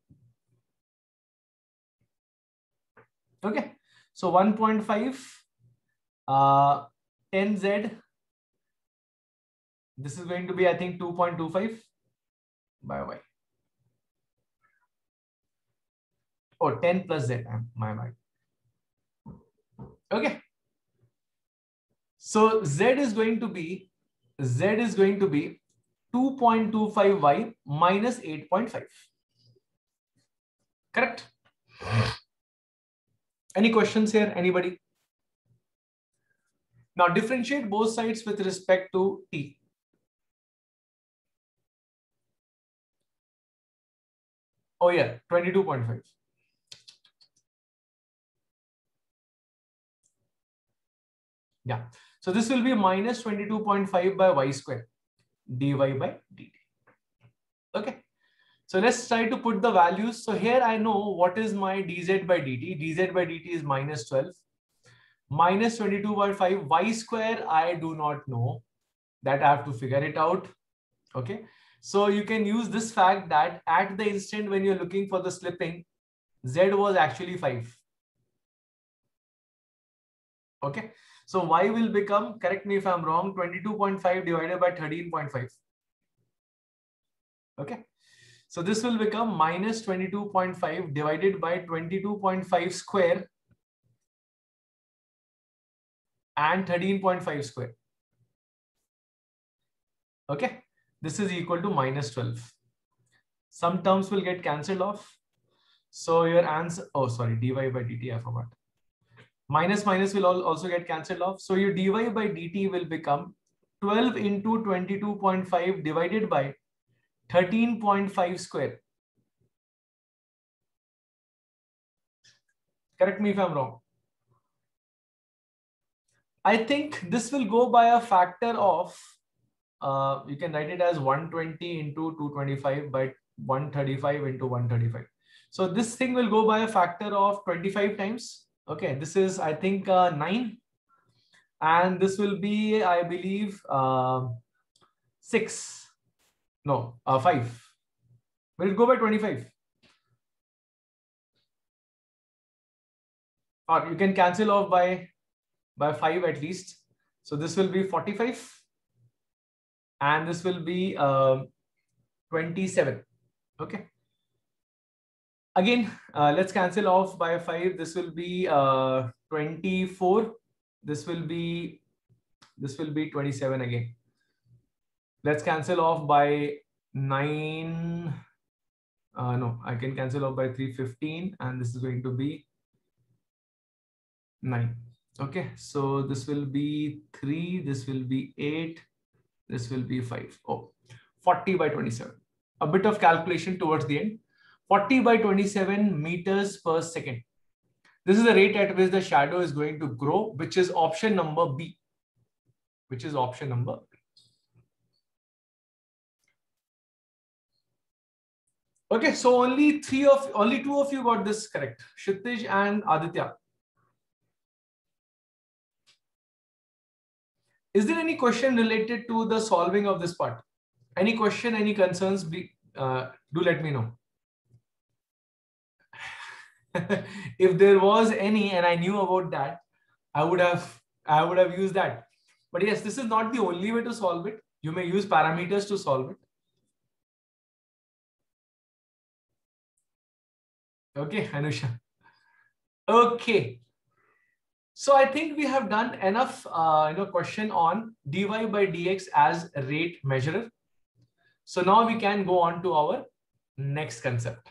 Okay, so 1.5 uh, 10z. This is going to be, I think, 2.25 by y. Or 10 plus z, my mind. Okay. So z is going to be, z is going to be 2.25y minus 8.5. Correct? Any questions here? Anybody? Now differentiate both sides with respect to t. Oh yeah, 22.5. Yeah. So this will be minus 22.5 by y square dy by dt. Okay. So let's try to put the values. So here I know what is my dz by dt. dz by dt is minus 12. Minus 22 by 5. y square I do not know. That I have to figure it out. Okay. So you can use this fact that at the instant when you're looking for the slipping, z was actually 5. Okay. So y will become, correct me if I'm wrong, 22.5 divided by 13.5. Okay. So this will become minus 22.5 divided by 22.5 square and 13.5 square. Okay, this is equal to minus 12. Some terms will get cancelled off. So your answer, oh, sorry, dy by dt, I forgot. Minus minus will also get cancelled off. So your dy by dt will become 12 into 22.5 divided by 13.5 square. Correct me if I'm wrong. I think this will go by a factor of, uh, you can write it as 120 into 225 by 135 into 135. So this thing will go by a factor of 25 times. Okay, this is, I think, uh, 9. And this will be, I believe, uh, 6. No, uh, 5. Will it go by 25? Or you can cancel off by, by 5 at least. So this will be 45. And this will be uh, 27. Okay. Again, uh, let's cancel off by 5. This will be uh, 24. This will be, this will be 27 again. Let's cancel off by 9. Uh, no, I can cancel off by 315 and this is going to be 9. Okay, so this will be 3, this will be 8, this will be 5. Oh, 40 by 27. A bit of calculation towards the end. 40 by 27 meters per second. This is the rate at which the shadow is going to grow, which is option number B, which is option number. Okay, so only three of, only two of you got this correct, Kshitij and Aditya. Is there any question related to the solving of this part? Any question, any concerns, be, uh, do let me know. If there was any and I knew about that, I would have I would have used that. But yes, this is not the only way to solve it. You may use parameters to solve it. Okay, Anusha. Okay. So I think we have done enough, uh, you know, question on dy by dx as rate measurer. So now we can go on to our next concept.